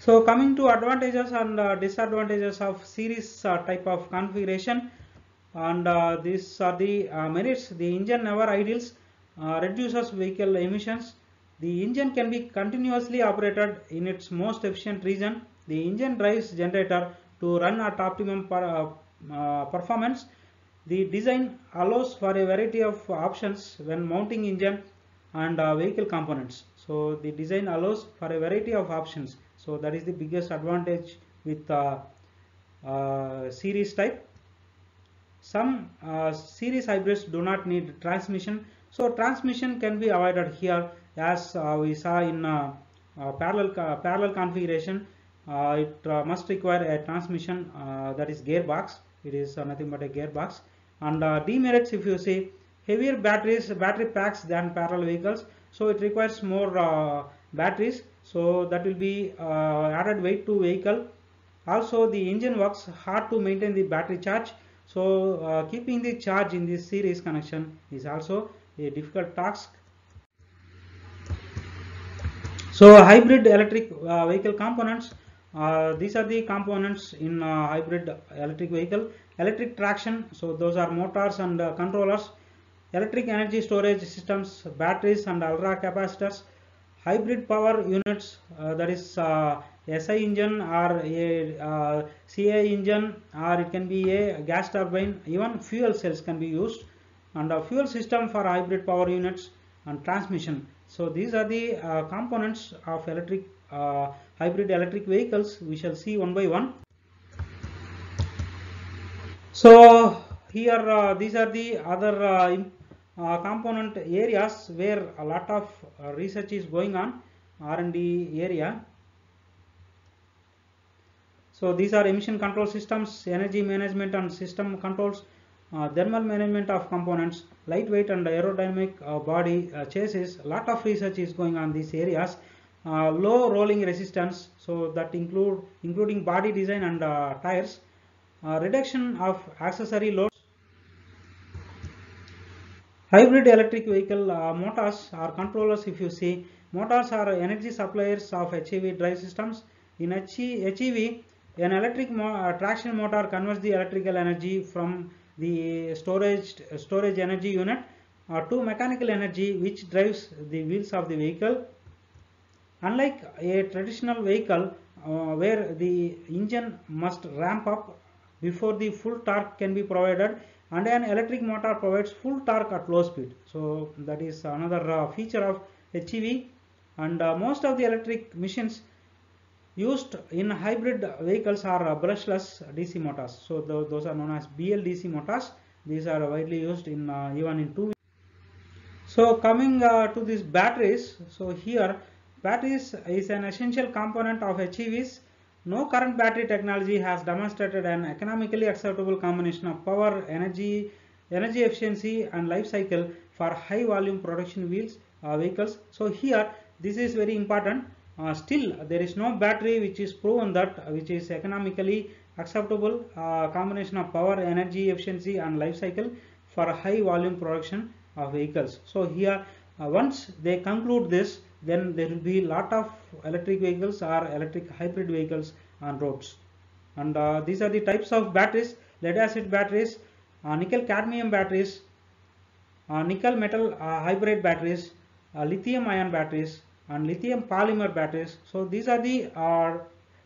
so coming to advantages and uh, disadvantages of series uh, type of configuration and these are the uh, merits the engine never idles uh, reduces vehicle emissions. The engine can be continuously operated in its most efficient region. The engine drives generator to run at optimum per, uh, performance. The design allows for a variety of options when mounting engine and uh, vehicle components. So the design allows for a variety of options. So that is the biggest advantage with uh, uh, series type some uh, series hybrids do not need transmission. So transmission can be avoided here. As uh, we saw in uh, uh, parallel parallel configuration uh, it uh, must require a transmission that is gearbox. It is nothing but a gearbox. And demerits if you see heavier batteries battery packs than parallel vehicles. So it requires more batteries. So that will be added weight to vehicle. Also the engine works hard to maintain the battery charge so uh, keeping the charge in this series connection is also a difficult task. So hybrid electric uh, vehicle components, uh, these are the components in hybrid electric vehicle. Electric traction, so those are motors and controllers. Electric energy storage systems, batteries and ultra capacitors. Hybrid power units, that is SI engine or a uh, CI engine or it can be a gas turbine. Even fuel cells can be used. And a fuel system for hybrid power units and transmission. So these are the uh, components of electric uh, hybrid electric vehicles. We shall see one by one. So here uh, these are the other uh, uh, component areas where a lot of research is going on. R&D area so these are emission control systems, energy management and system controls, uh, thermal management of components, lightweight and aerodynamic uh, body uh, chassis. Lot of research is going on these areas. Uh, low rolling resistance, so that include including body design and uh, tires. Uh, reduction of accessory loads. Hybrid electric vehicle motors or controllers. If you see, motors are energy suppliers of HEV drive systems. In HEV, an electric mo uh, traction motor converts the electrical energy from the storage storage energy unit uh, to mechanical energy which drives the wheels of the vehicle. Unlike a traditional vehicle uh, where the engine must ramp up before the full torque can be provided and an electric motor provides full torque at low speed. So that is another uh, feature of HEV and uh, most of the electric machines used in hybrid vehicles are brushless DC motors. So th those are known as BLDC motors. These are widely used in uh, even in two. So coming uh, to these batteries. So here batteries is an essential component of HEVs. No current battery technology has demonstrated an economically acceptable combination of power, energy, energy efficiency and life cycle for high volume production wheels uh, vehicles. So here this is very important uh, still there is no battery which is proven that uh, which is economically acceptable uh, combination of power energy efficiency and life cycle for high volume production of vehicles. So here uh, once they conclude this then there will be lot of electric vehicles or electric hybrid vehicles on roads. And uh, these are the types of batteries lead acid batteries uh, nickel cadmium batteries nickel metal hydride batteries lithium ion batteries and lithium polymer batteries. So these are the uh,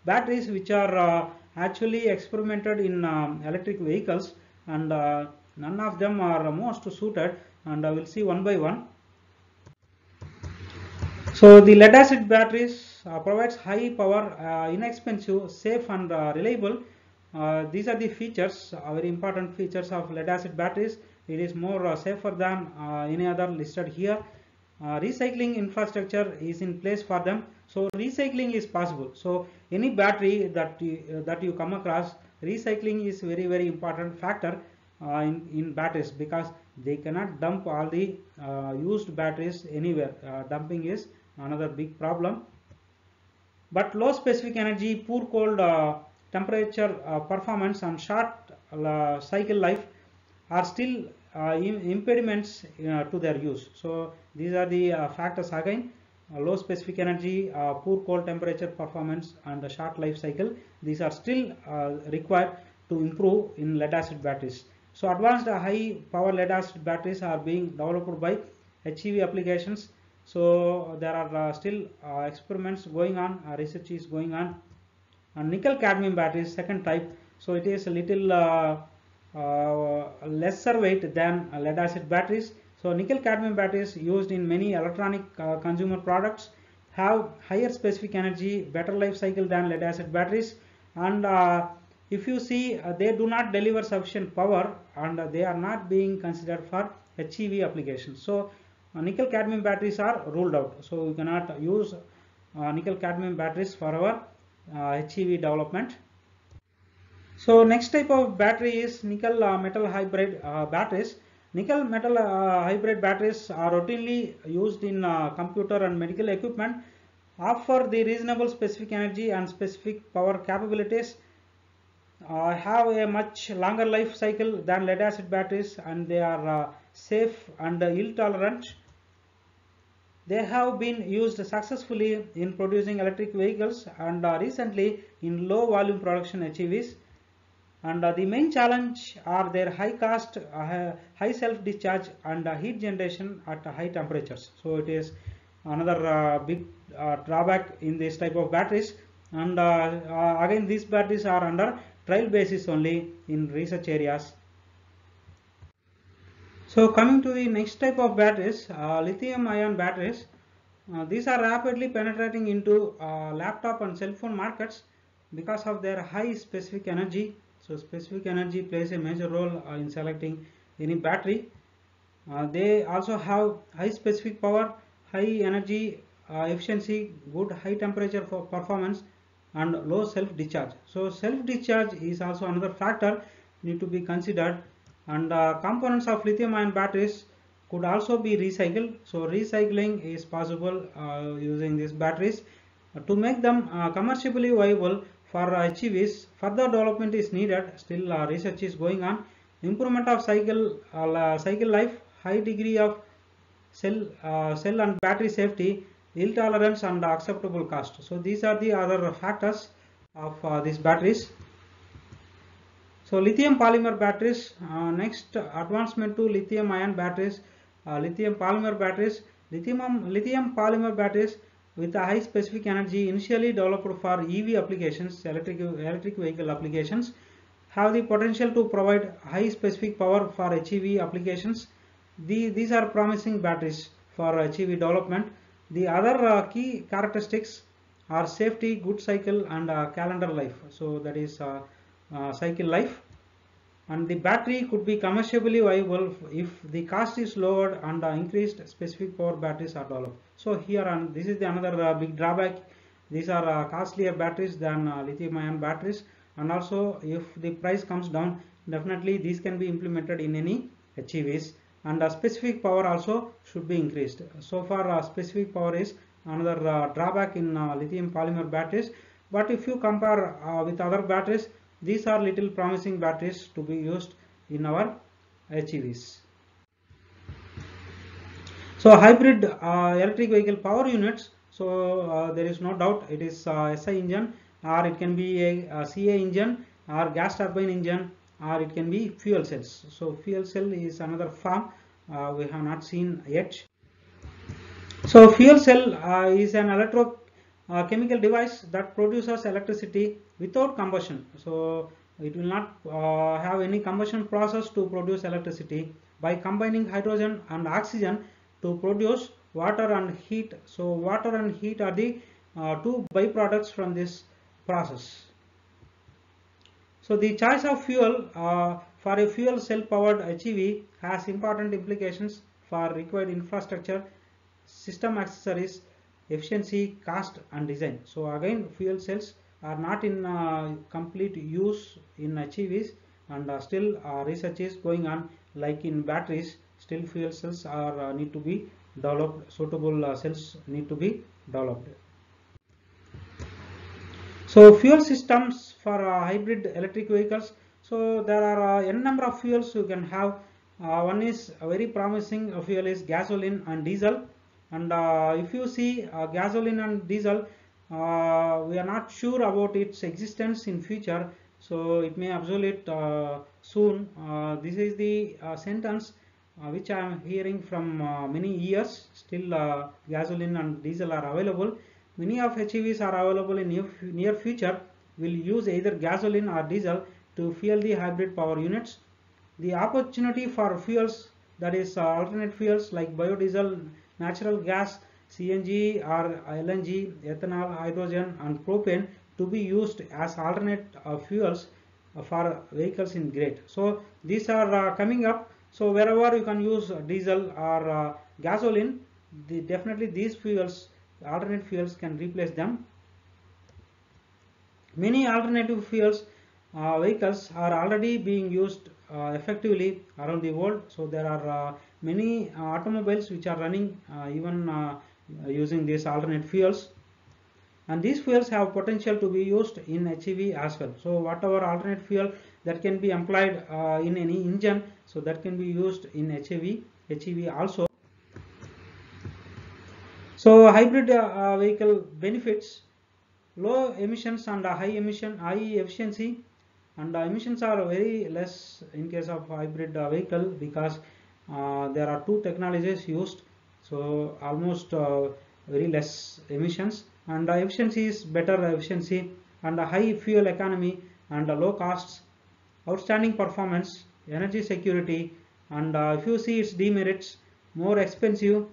batteries which are uh, actually experimented in um, electric vehicles and uh, none of them are most suited and I will see one by one. So the lead acid batteries uh, provides high power, uh, inexpensive, safe and reliable. these are the features, very important features of lead acid batteries. It is more safer than any other listed here uh, recycling infrastructure is in place for them. So recycling is possible. So any battery that you, uh, that you come across recycling is very very important factor uh, in, in batteries because they cannot dump all the uh, used batteries anywhere. Uh, dumping is another big problem. But low specific energy, poor cold temperature performance and short cycle life are still Uh, impediments uh, to their use. So these are the uh, factors again uh, low specific energy, uh, poor cold temperature performance and the short life cycle. These are still required to improve in lead acid batteries. So advanced high power lead acid batteries are being developed by HEV applications. So there are still experiments going on, research is going on. And nickel cadmium batteries second type. So it is a little uh, lesser weight than lead acid batteries. So nickel cadmium batteries used in many electronic uh, consumer products have higher specific energy, better life cycle than lead acid batteries and uh, if you see uh, they do not deliver sufficient power and uh, they are not being considered for HEV applications. So uh, nickel cadmium batteries are ruled out. So we cannot use nickel cadmium batteries for our HEV development. So next type of battery is nickel uh, metal hydride uh, batteries. Nickel metal uh, hydride batteries are routinely used in uh, computer and medical equipment, offer the reasonable specific energy and specific power capabilities, uh, have a much longer life cycle than lead acid batteries and they are uh, safe and ill-tolerant. They have been used successfully in producing electric vehicles and recently in low volume production HEVs and uh, the main challenge are their high cost uh, high self discharge and uh, heat generation at high temperatures. So it is another uh, big uh, drawback in this type of batteries. And uh, again these batteries are under trial basis only in research areas. So coming to the next type of batteries lithium ion batteries. These are rapidly penetrating into laptop and cell phone markets because of their high specific energy so specific energy plays a major role uh, in selecting any battery. Uh, they also have high specific power, high energy uh, efficiency, good high temperature for performance and low self discharge. So self discharge is also another factor need to be considered and uh, components of lithium ion batteries could also be recycled. So recycling is possible uh, using these batteries. to make them uh, commercially viable for HEVs, further development is needed. Still, uh, research is going on. Improvement of cycle uh, cycle life, high degree of cell uh, cell and battery safety, yield tolerance, and acceptable cost. So these are the other factors of uh, these batteries. So lithium polymer batteries. Uh, next advancement to lithium ion batteries. Uh, lithium polymer batteries. Lithium lithium polymer batteries with a high specific energy initially developed for EV applications, electric, electric vehicle applications, have the potential to provide high specific power for HEV applications. The, these are promising batteries for HEV development. The other uh, key characteristics are safety, good cycle and uh, calendar life. So that is uh, uh cycle life and the battery could be commercially viable if the cost is lowered and increased specific power batteries are developed. So here and this is the another uh, big drawback. These are uh, costlier batteries than uh, lithium ion batteries and also if the price comes down definitely these can be implemented in any HEVs and the specific power also should be increased. So far specific power is another drawback in lithium polymer batteries but if you compare with other batteries these are little promising batteries to be used in our HEVs. So hybrid uh, electric vehicle power units, so uh, there is no doubt it is uh, SI engine or it can be a, a CI engine or gas turbine engine or it can be fuel cells. So fuel cell is another form uh, we have not seen yet. So fuel cell uh, is an electrochemical uh, device that produces electricity without combustion. So it will not have any combustion process to produce electricity by combining hydrogen and oxygen to produce water and heat. So water and heat are the uh, two byproducts from this process. So the choice of fuel uh, for a fuel cell powered HEV has important implications for required infrastructure, system accessories, efficiency, cost and design. So again fuel cells are not in uh, complete use in HEVs and uh, still uh, research is going on like in batteries still fuel cells are uh, need to be developed suitable uh, cells need to be developed. So fuel systems for uh, hybrid electric vehicles. So there are n number of fuels you can have. One is very promising fuel is gasoline and diesel. And uh, if you see uh, gasoline and diesel, uh, we are not sure about its existence in future. So it may obsolete soon. this is the sentence which I am hearing from many years. Still gasoline and diesel are available Many of HEVs are available in near, near future will use either gasoline or diesel to fuel the hybrid power units. The opportunity for fuels that is uh, alternate fuels like biodiesel, natural gas, CNG or LNG, ethanol, hydrogen and propane to be used as alternate uh, fuels uh, for vehicles in great. So these are uh, coming up. So wherever you can use diesel or uh, gasoline, the, definitely these fuels alternate fuels can replace them. Many alternative fuels uh, vehicles are already being used uh, effectively around the world. So there are uh, many uh, automobiles which are running uh, even uh, using these alternate fuels. And these fuels have potential to be used in HEV as well. So whatever alternate fuel that can be employed in any engine, so that can be used in HEV, HEV also. So hybrid uh, vehicle benefits. Low emissions and high emission high efficiency. And emissions are very less in case of hybrid uh, vehicle because uh, there are two technologies used. So almost uh, very less emissions. And efficiency is better efficiency and high fuel economy and low costs. Outstanding performance energy security and uh, if you see its demerits more expensive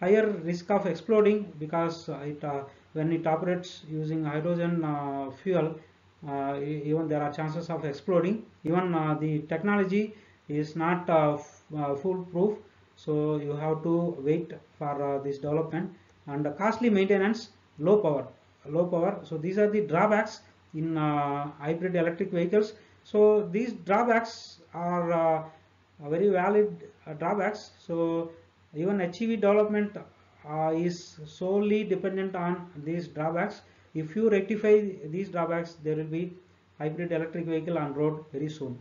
higher risk of exploding because it uh, when it operates using hydrogen uh, fuel uh, even there are chances of exploding. Even the technology is not foolproof so you have to wait for this development. And costly maintenance low power low power. So these are the drawbacks in uh, hybrid electric vehicles. So these drawbacks are uh, very valid uh, drawbacks so even HEV development uh, is solely dependent on these drawbacks. If you rectify these drawbacks, there will be hybrid electric vehicle on road very soon.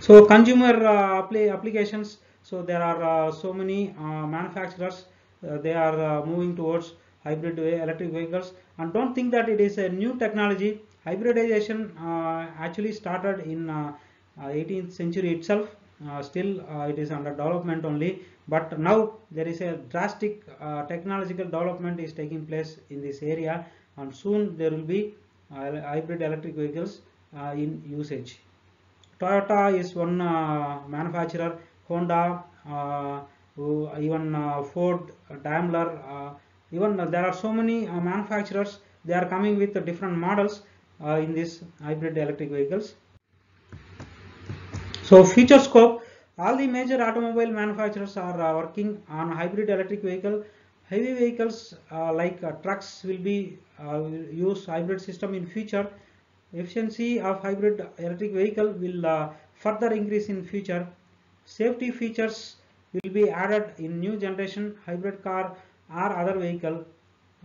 So consumer uh, applications, so there are uh, so many uh, manufacturers, they are moving towards hybrid electric vehicles and don't think that it is a new technology. Hybridization uh, actually started in uh, uh, 18th century itself. Uh, still uh, it is under development only. But now there is a drastic uh, technological development is taking place in this area. And soon there will be hybrid electric vehicles in usage. Toyota is one manufacturer, Honda, even Ford, Daimler, even there are so many manufacturers. They are coming with different models in these hybrid electric vehicles so future scope, all the major automobile manufacturers are uh, working on hybrid electric vehicle. Heavy vehicles uh, like uh, trucks will be uh, use hybrid system in future. Efficiency of hybrid electric vehicle will uh, further increase in future. Safety features will be added in new generation hybrid car or other vehicle.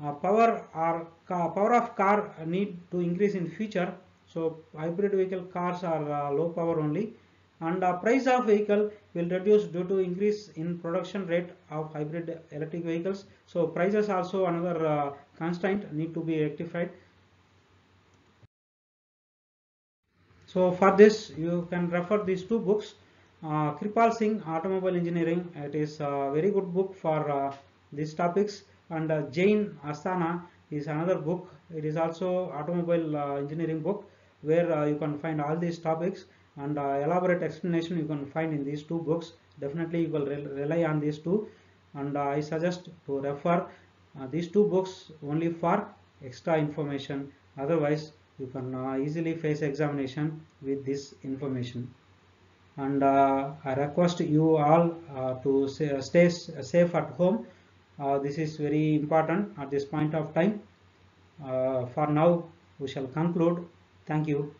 Uh, power or power of car need to increase in future. So hybrid vehicle cars are low power only. And the price of vehicle will reduce due to increase in production rate of hybrid electric vehicles. So prices also another uh, constraint need to be rectified. So for this you can refer these two books. Uh, Kirpal Singh automobile engineering. It is a very good book for uh, these topics and uh, Jain Asthana is another book. It is also automobile uh, engineering book where uh, you can find all these topics and uh, elaborate explanation you can find in these two books. Definitely you will re rely on these two. And uh, I suggest to refer uh, these two books only for extra information. Otherwise you can easily face examination with this information. And uh, I request you all uh, to stay safe at home Uh, this is very important at this point of time. Uh, for now we shall conclude. Thank you